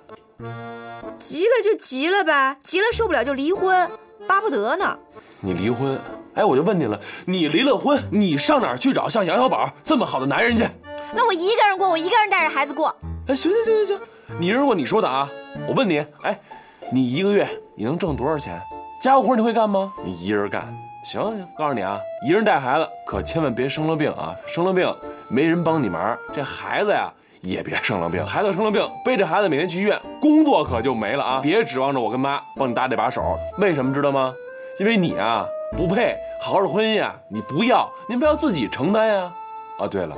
急了就急了呗，急了受不了就离婚，巴不得呢。你离婚？哎，我就问你了，你离了婚，你上哪儿去找像杨小宝这么好的男人去？那我一个人过，我一个人带着孩子过。哎，行行行行行，你一人过你说的啊。我问你，哎，你一个月你能挣多少钱？家务活你会干吗？你一人干。行行，告诉你啊，一人带孩子可千万别生了病啊！生了病没人帮你忙，这孩子呀也别生了病。孩子生了病，背着孩子每天去医院，工作可就没了啊！别指望着我跟妈帮你搭这把手，为什么知道吗？因为你啊不配，好好的婚姻啊你不要，您非要自己承担呀！啊，对了，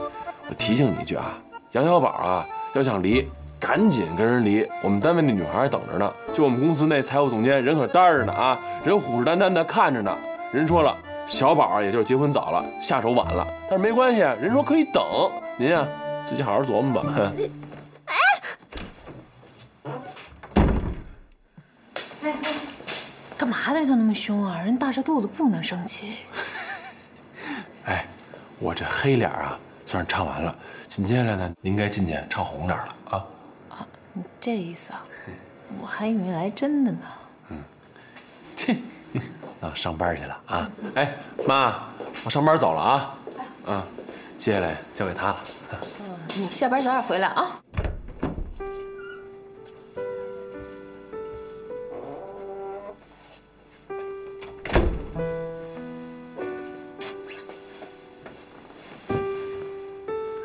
我提醒你一句啊，杨小宝啊要想离，赶紧跟人离。我们单位那女孩还等着呢，就我们公司那财务总监人可单着呢啊，人虎视眈眈的看着呢。人说了，小宝啊，也就是结婚早了，下手晚了，但是没关系，人说可以等。您啊，自己好好琢磨吧。哎干嘛对他那么凶啊？人大着肚子不能生气。哎，我这黑脸啊，算算是唱完了。紧接着呢，您该进去唱红脸了啊。你这意思啊？我还以为来真的呢。嗯切，啊，上班去了啊！哎，妈，我上班走了啊。嗯，接下来交给他了。你下班早点回来啊。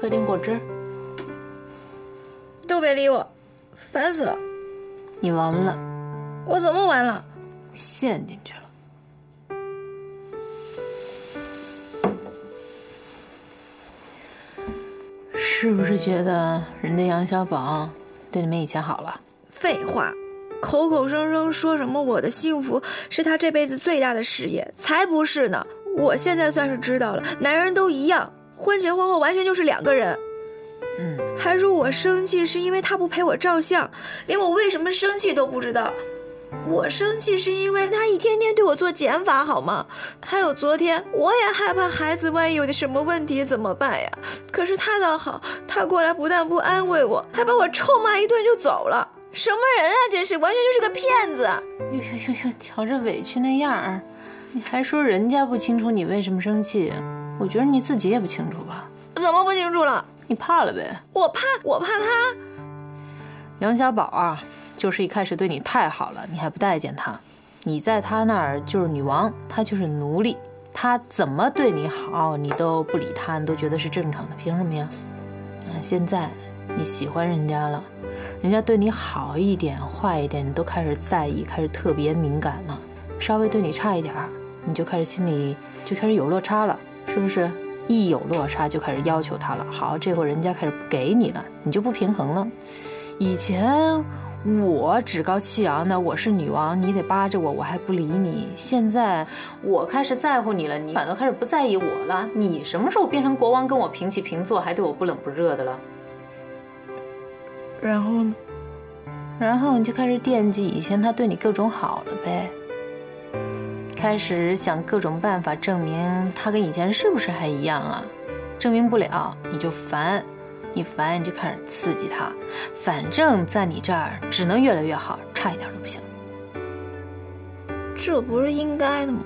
喝点果汁。都别理我，烦死了！你完了，我怎么完了？陷进去了。是不是觉得人家杨小宝对你们以前好了？废话，口口声声说什么我的幸福是他这辈子最大的事业，才不是呢！我现在算是知道了，男人都一样，婚前婚后完全就是两个人。嗯，还说我生气是因为他不陪我照相，连我为什么生气都不知道。我生气是因为他一天天对我做减法，好吗？还有昨天，我也害怕孩子万一有点什么问题怎么办呀？可是他倒好，他过来不但不安慰我，还把我臭骂一顿就走了。什么人啊，真是完全就是个骗子！哟哟哟哟，瞧这委屈那样儿，你还说人家不清楚你为什么生气？我觉得你自己也不清楚吧？怎么不清楚了？你怕了呗？我怕，我怕他。杨小宝啊，就是一开始对你太好了，你还不待见他，你在他那儿就是女王，他就是奴隶，他怎么对你好，你都不理他，你都觉得是正常的，凭什么呀？啊，现在你喜欢人家了，人家对你好一点、坏一点，你都开始在意，开始特别敏感了，稍微对你差一点儿，你就开始心里就开始有落差了，是不是？一有落差就开始要求他了。好，这会儿人家开始不给你了，你就不平衡了。以前我趾高气扬的，我是女王，你得扒着我，我还不理你。现在我开始在乎你了，你反倒开始不在意我了。你什么时候变成国王，跟我平起平坐，还对我不冷不热的了？然后呢？然后你就开始惦记以前他对你各种好了呗。开始想各种办法证明他跟以前是不是还一样啊？证明不了你就烦，一烦你就开始刺激他，反正在你这儿只能越来越好，差一点都不行。这不是应该的吗？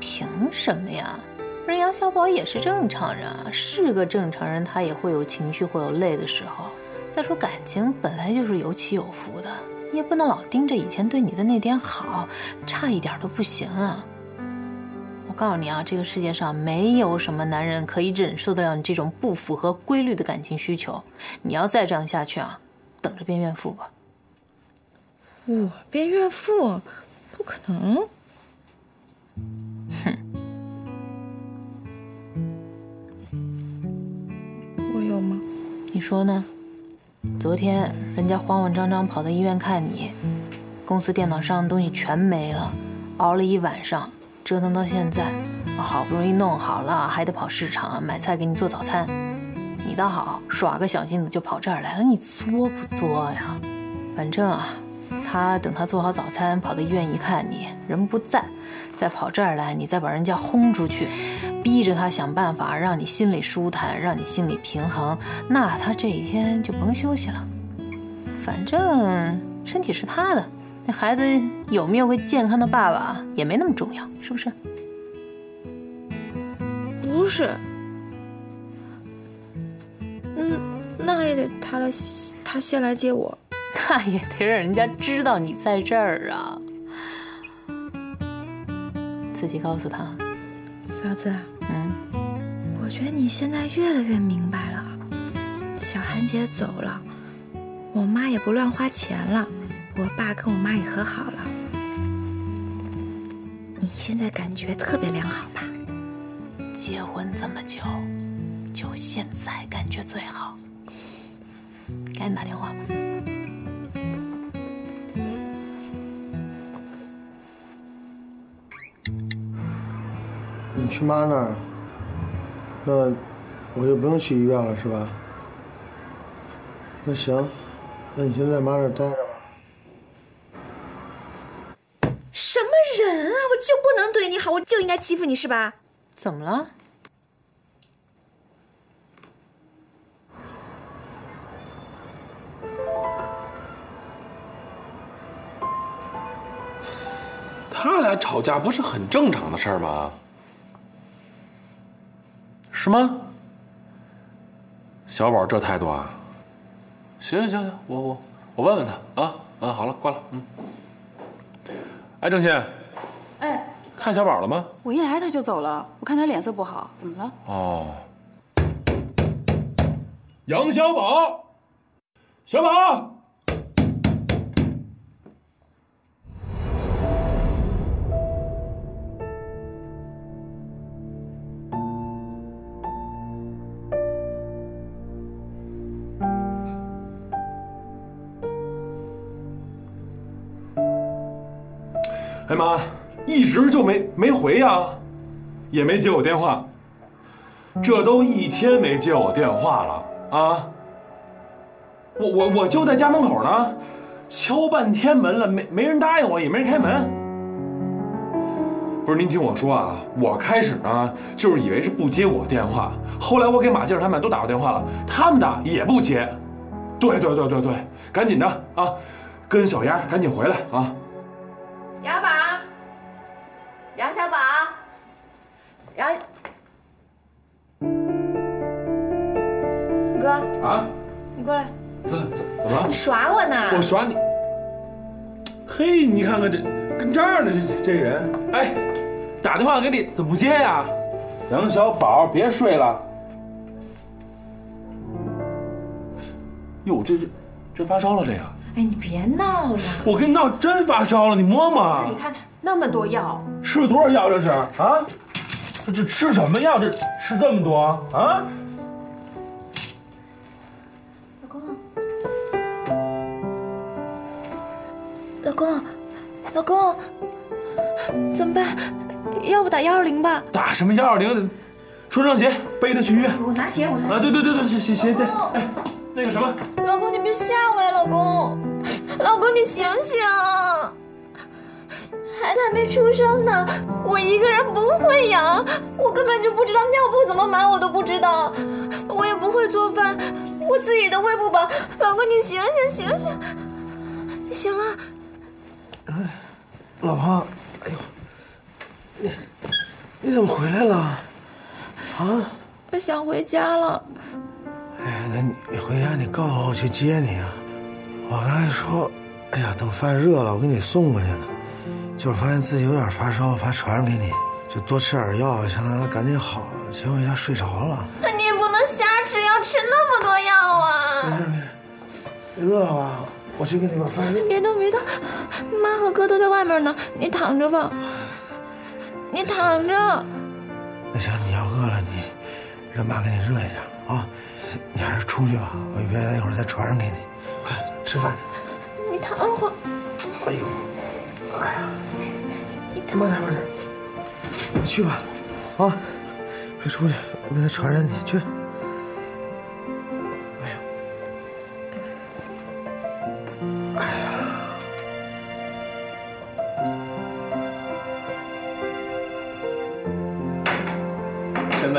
凭什么呀？人杨小宝也是正常人啊，是个正常人，他也会有情绪，会有累的时候。再说感情本来就是有起有伏的。你也不能老盯着以前对你的那点好，差一点都不行啊！我告诉你啊，这个世界上没有什么男人可以忍受得了你这种不符合规律的感情需求。你要再这样下去啊，等着变怨妇吧！我变怨妇？不可能！哼！我有吗？你说呢？昨天人家慌慌张张跑到医院看你，公司电脑上的东西全没了，熬了一晚上，折腾到现在，好不容易弄好了，还得跑市场买菜给你做早餐。你倒好，耍个小性子就跑这儿来了，你作不作呀？反正啊，他等他做好早餐，跑到医院一看你人不在，再跑这儿来，你再把人家轰出去。逼着他想办法让你心里舒坦，让你心里平衡，那他这一天就甭休息了。反正身体是他的，那孩子有没有个健康的爸爸也没那么重要，是不是？不是。嗯，那也得他来，他先来接我。那也得让人家知道你在这儿啊。自己告诉他。嫂子，嗯，我觉得你现在越来越明白了。小韩姐走了，我妈也不乱花钱了，我爸跟我妈也和好了。你现在感觉特别良好吧？结婚这么久，就现在感觉最好。赶紧打电话吧。你去妈那儿，那我就不用去医院了，是吧？那行，那你先在妈那儿待着欺负你是吧？怎么了？他俩吵架不是很正常的事儿吗？是吗？小宝这态度啊？行行行行，我我我问问他啊啊，好了，挂了。嗯。哎，郑鑫。看小宝了吗？我一来他就走了，我看他脸色不好，怎么了？哦，杨小宝，小宝。哎妈，一直就没没回呀，也没接我电话。这都一天没接我电话了啊！我我我就在家门口呢，敲半天门了，没没人答应我，也没人开门。不是您听我说啊，我开始呢就是以为是不接我电话，后来我给马静他们都打过电话了，他们打也不接。对对对对对，赶紧的啊，跟小丫赶紧回来啊！你？耍我呢？我耍你？嘿，你看看这跟这儿呢，这这这人，哎，打电话给你怎么不接呀？杨小宝，别睡了。哟，这这这发烧了这个，哎，你别闹了。我跟你闹，真发烧了，你摸摸。你看他那么多药，吃了多少药这是啊？这这吃什么药？这吃这么多啊？不打幺二零吧？打什么幺二零？穿上鞋，背他去医院。我拿鞋，我拿啊，对对对对，鞋鞋鞋对，哎，那个什么，老公，你别吓我呀，老公，老公你醒醒，孩子还没出生呢，我一个人不会养，我根本就不知道尿布怎么买，我都不知道，我也不会做饭，我自己都喂不饱，老公你醒醒醒醒，你醒了，哎老婆，你怎么回来了？啊？我想回家了，哎，那你你回家你告诉我，我去接你啊。我刚才说，哎呀，等饭热了，我给你送过去呢。就是发现自己有点发烧，怕传染给你，就多吃点药，想让他赶紧好。结果一下睡着了。那你也不能瞎吃，药吃那么多药啊！没事没事你饿了吧？我去给你把饭热。别动别动，妈和哥都在外面呢，你躺着吧，你躺着。那行，你要饿了，你让妈给你热一下啊。你还是出去吧，我别一会儿再传染给你。快吃饭去。你躺会儿。哎呦，哎呀，你慢点慢点，快去吧，啊，快出去，别再传染你去。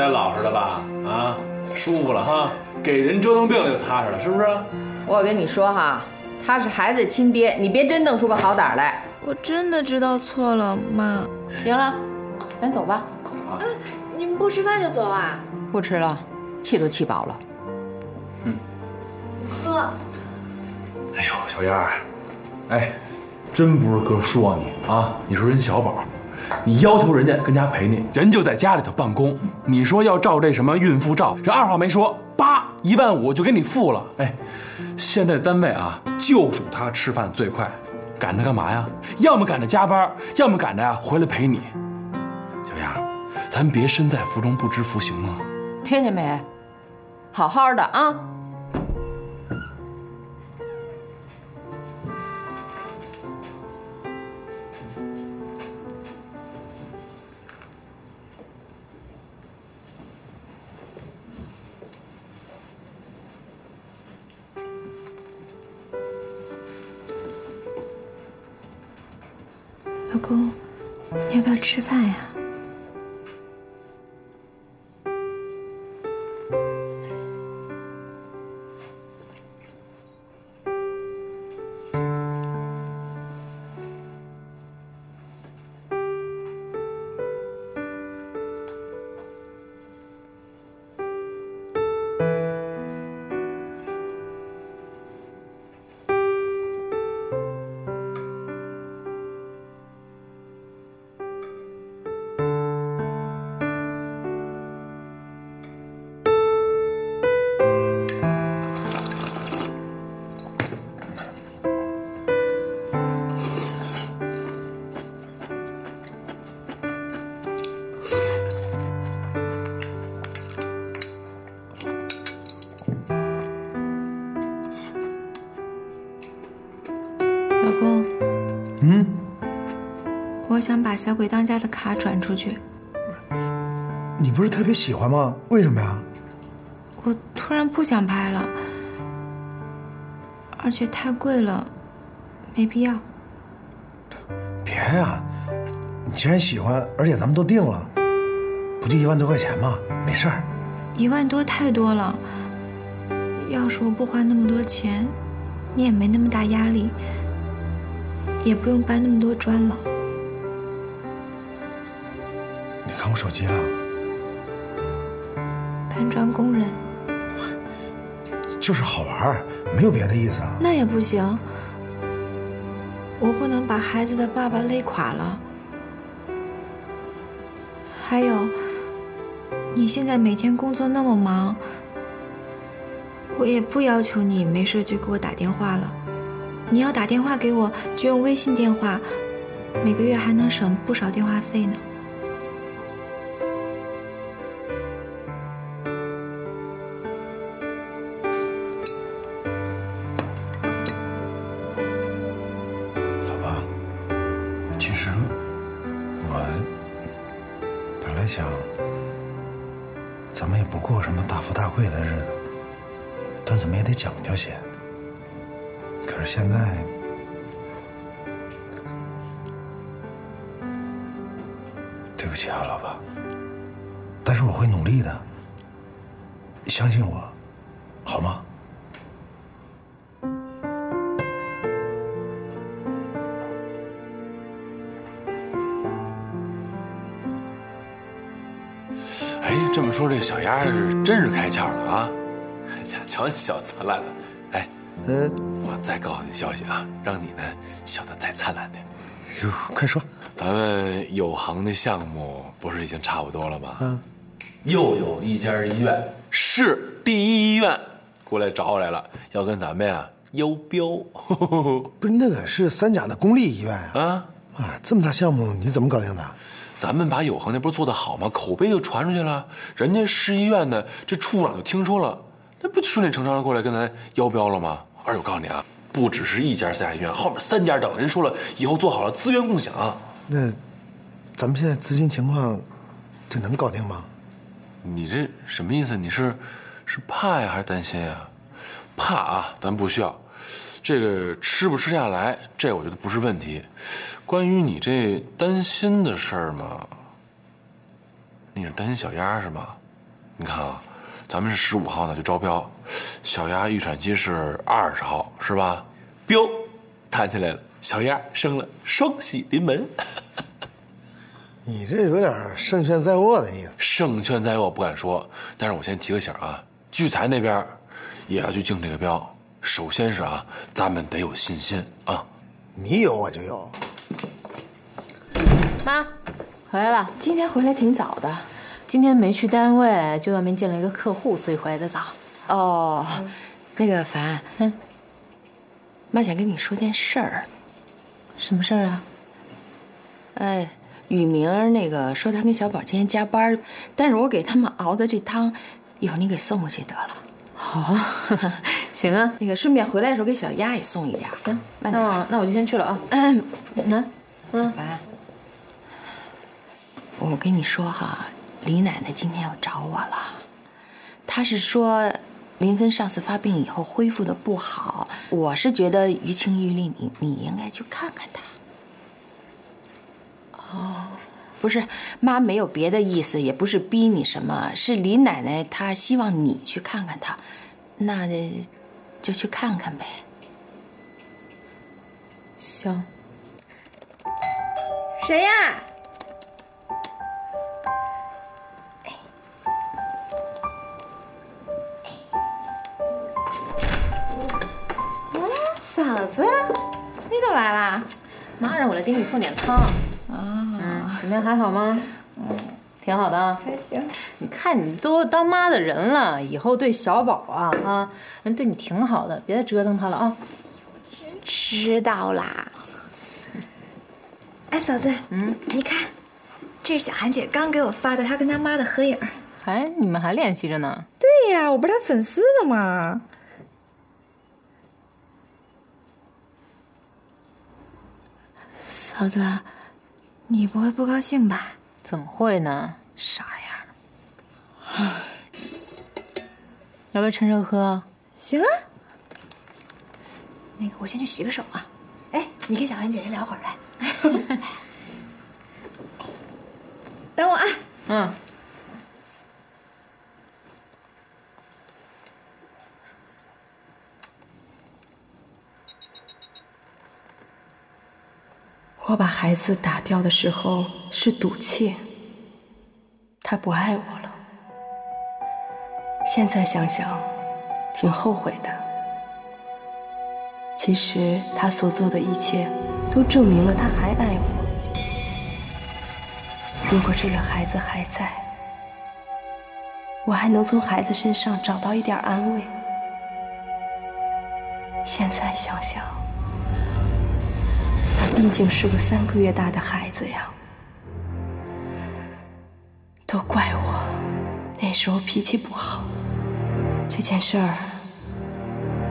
现在老实了吧？啊，舒服了哈，给人折腾病了就踏实了，是不是？我跟你说哈，他是孩子亲爹，你别真弄出个好歹来。我真的知道错了，妈。行了，咱走吧。啊你们不吃饭就走啊？不吃了，气都气饱了。嗯哥，哎呦，小燕儿，哎，真不是哥说你啊，你说人小宝，你要求人家跟家陪你，人就在家里头办公。你说要照这什么孕妇照，这二话没说，叭一万五就给你付了。哎，现在单位啊，就属他吃饭最快，赶着干嘛呀？要么赶着加班，要么赶着呀回来陪你。小燕儿，咱别身在福中不知福，行吗？听见没？好好的啊。我想把小鬼当家的卡转出去。你不是特别喜欢吗？为什么呀？我突然不想拍了，而且太贵了，没必要。别呀、你既然喜欢，而且咱们都定了，不就一万多块钱吗？没事儿。一万多太多了，要是我不花那么多钱，你也没那么大压力，也不用搬那么多砖了。我手机了？搬砖工人就是好玩，没有别的意思啊。那也不行，我不能把孩子的爸爸累垮了。还有，你现在每天工作那么忙，我也不要求你没事就给我打电话了。你要打电话给我，就用微信电话，每个月还能省不少电话费呢。这小丫是真是开窍了啊！瞧瞧你小灿烂的，哎，嗯，我再告诉你消息啊，让你呢笑得再灿烂点。哟，快说，咱们有行的项目不是已经差不多了吗？嗯，又有一家医院，市第一医院过来找我来了，要跟咱们呀邀标。不是那个是三甲的公立医院啊。啊啊，这么大项目你怎么搞定的？咱们把有恒那不是做得好吗？口碑就传出去了，人家市医院的，这处长就听说了，那不就顺理成章的过来跟咱邀标了吗？而且我告诉你啊，不只是一家三甲医院，后面三家等人说了，以后做好了资源共享。那咱们现在资金情况，这能搞定吗？你这什么意思？你是是怕呀，还是担心呀？怕啊，咱不需要。这个吃不吃下来，这我觉得不是问题。关于你这担心的事儿嘛，你是担心小丫是吗？你看啊，咱们是十五号呢就招标，小丫预产期是二十号，是吧？标谈起来了，小丫生了，双喜临门。你这有点胜券在握的意思。胜券在握不敢说，但是我先提个醒啊，聚财那边也要去竞这个标。首先是啊，咱们得有信心啊。你有我就有。妈，回来了。今天回来挺早的，今天没去单位，就外面见了一个客户，所以回来的早。哦，那个凡，嗯，妈想跟你说件事儿。什么事儿啊？哎，雨明那个说他跟小宝今天加班，但是我给他们熬的这汤，一会儿你给送过去得了。好啊，行啊。那个顺便回来的时候给小丫也送一点。行，慢点。那那我就先去了啊。嗯，那，小凡，我跟你说哈，李奶奶今天要找我了，她是说林芬上次发病以后恢复的不好，我是觉得于情于理，你你应该去看看她。哦，不是，妈没有别的意思，也不是逼你什么，是李奶奶她希望你去看看她，那就去看看呗。行。谁呀？嫂子，你都来啦？妈让我来给你送点汤。啊，嗯，怎么样？还好吗？嗯，挺好的。还行。你看你都当妈的人了，以后对小宝啊啊，人对你挺好的，别再折腾他了啊。知道啦。哎，嫂子，嗯，你看，这是小韩姐刚给我发的她跟她妈的合影。哎你们还联系着呢？对呀，我不是她粉丝的吗？嫂子，你不会不高兴吧？怎么会呢？傻样。要不要趁热喝？行啊。那个，我先去洗个手啊。哎，你跟小韩姐姐聊会儿来。等我啊。嗯。我把孩子打掉的时候是赌气，他不爱我了。现在想想，挺后悔的。其实他所做的一切，都证明了他还爱我。如果这个孩子还在，我还能从孩子身上找到一点安慰。现在想想，毕竟是个三个月大的孩子呀。都怪我，那时候脾气不好。这件事儿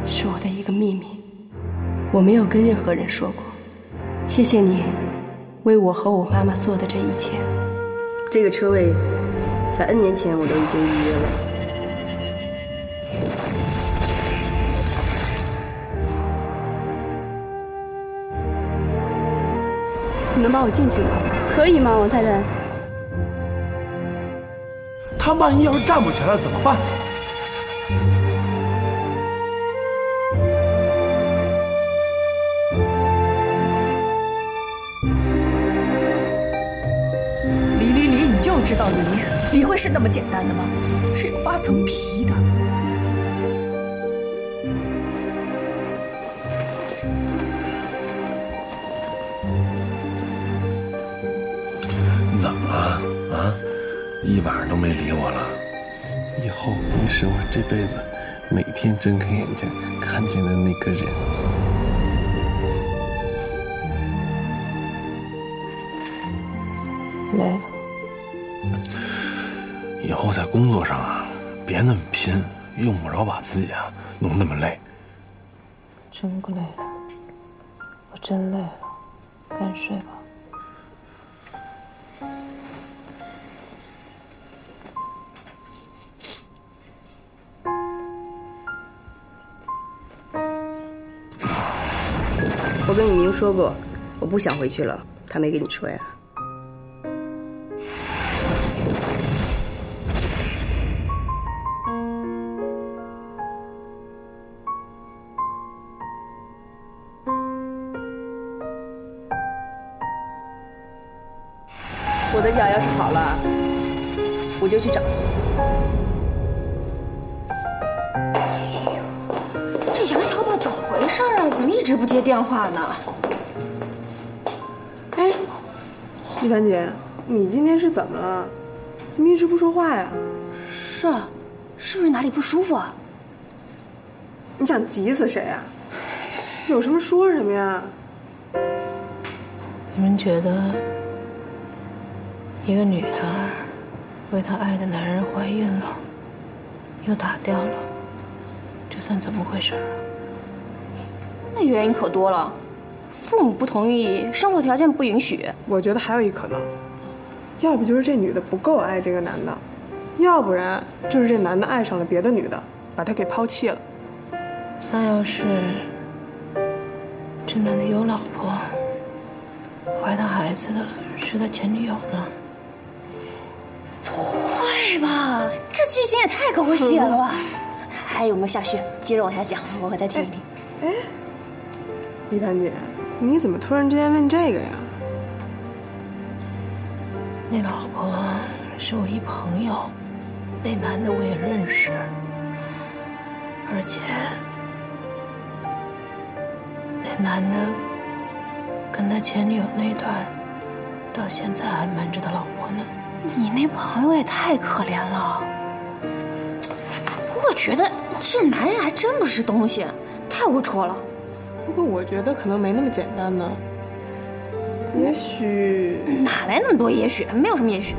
是我的一个秘密，我没有跟任何人说过。谢谢你，为我和我妈妈做的这一切。这个车位，在 N 年前我都已经预约了。你能帮我进去吗？可以吗，王太太？他万一要是站不起来怎么办？离离离，你就知道离，离会是那么简单的吗？是有八层皮的。一晚上都没理我了。以后你是我这辈子每天睁开眼睛看见的那个人。累了。以后在工作上啊，别那么拼，用不着把自己啊弄那么累。真累了，我真累了，赶紧睡吧。跟雨明说过，我不想回去了，他没跟你说呀？我的脚要是好了，我就去找你。这杨小宝怎么回事啊？怎么一直不接电话呢？一凡姐，你今天是怎么了？怎么一直不说话呀？是啊，是不是哪里不舒服啊？你想急死谁啊？有什么说什么呀？你们觉得，一个女的为她爱的男人怀孕了，又打掉了，这算怎么回事啊？那原因可多了，父母不同意，生活条件不允许。我觉得还有一可能，要不就是这女的不够爱这个男的，要不然就是这男的爱上了别的女的，把她给抛弃了。那要是这男的有老婆，怀他孩子的是他前女友呢？不会吧？这剧情也太狗血了吧！还有没有下续？接着往下讲，我再听一听。哎，一凡姐，你怎么突然之间问这个呀？那老婆是我一朋友，那男的我也认识，而且那男的跟他前女友那段，到现在还瞒着他老婆呢。你那朋友也太可怜了。不过觉得这男人还真不是东西，太龌龊了。不过我觉得可能没那么简单呢。也许哪来那么多也许？没有什么也许。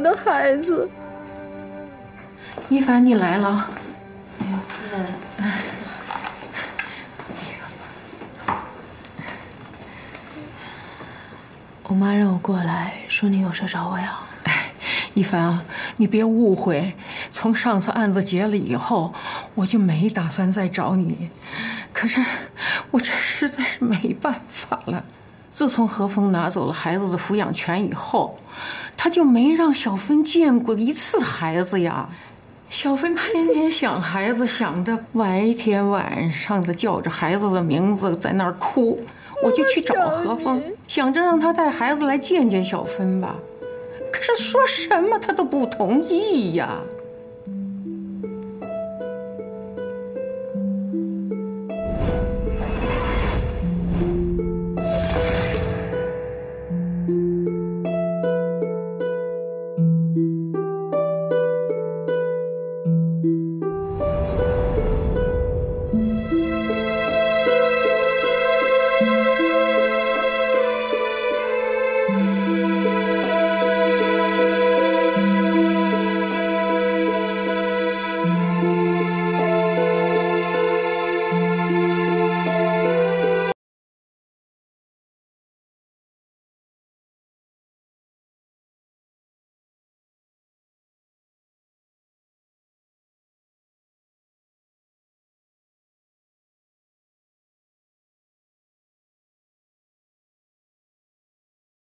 我的孩子。一凡，你来了。哎呦，奶奶。我妈让我过来，说你有事找我呀。哎，一凡啊，你别误会，从上次案子结了以后，我就没打算再找你。可是，我这实在是没办法了。自从何峰拿走了孩子的抚养权以后，他就没让小芬见过一次孩子呀。小芬天天想孩子，想的白天晚上的叫着孩子的名字，在那儿哭。我就去找何峰，想着让他带孩子来见见小芬吧。可是说什么他都不同意呀。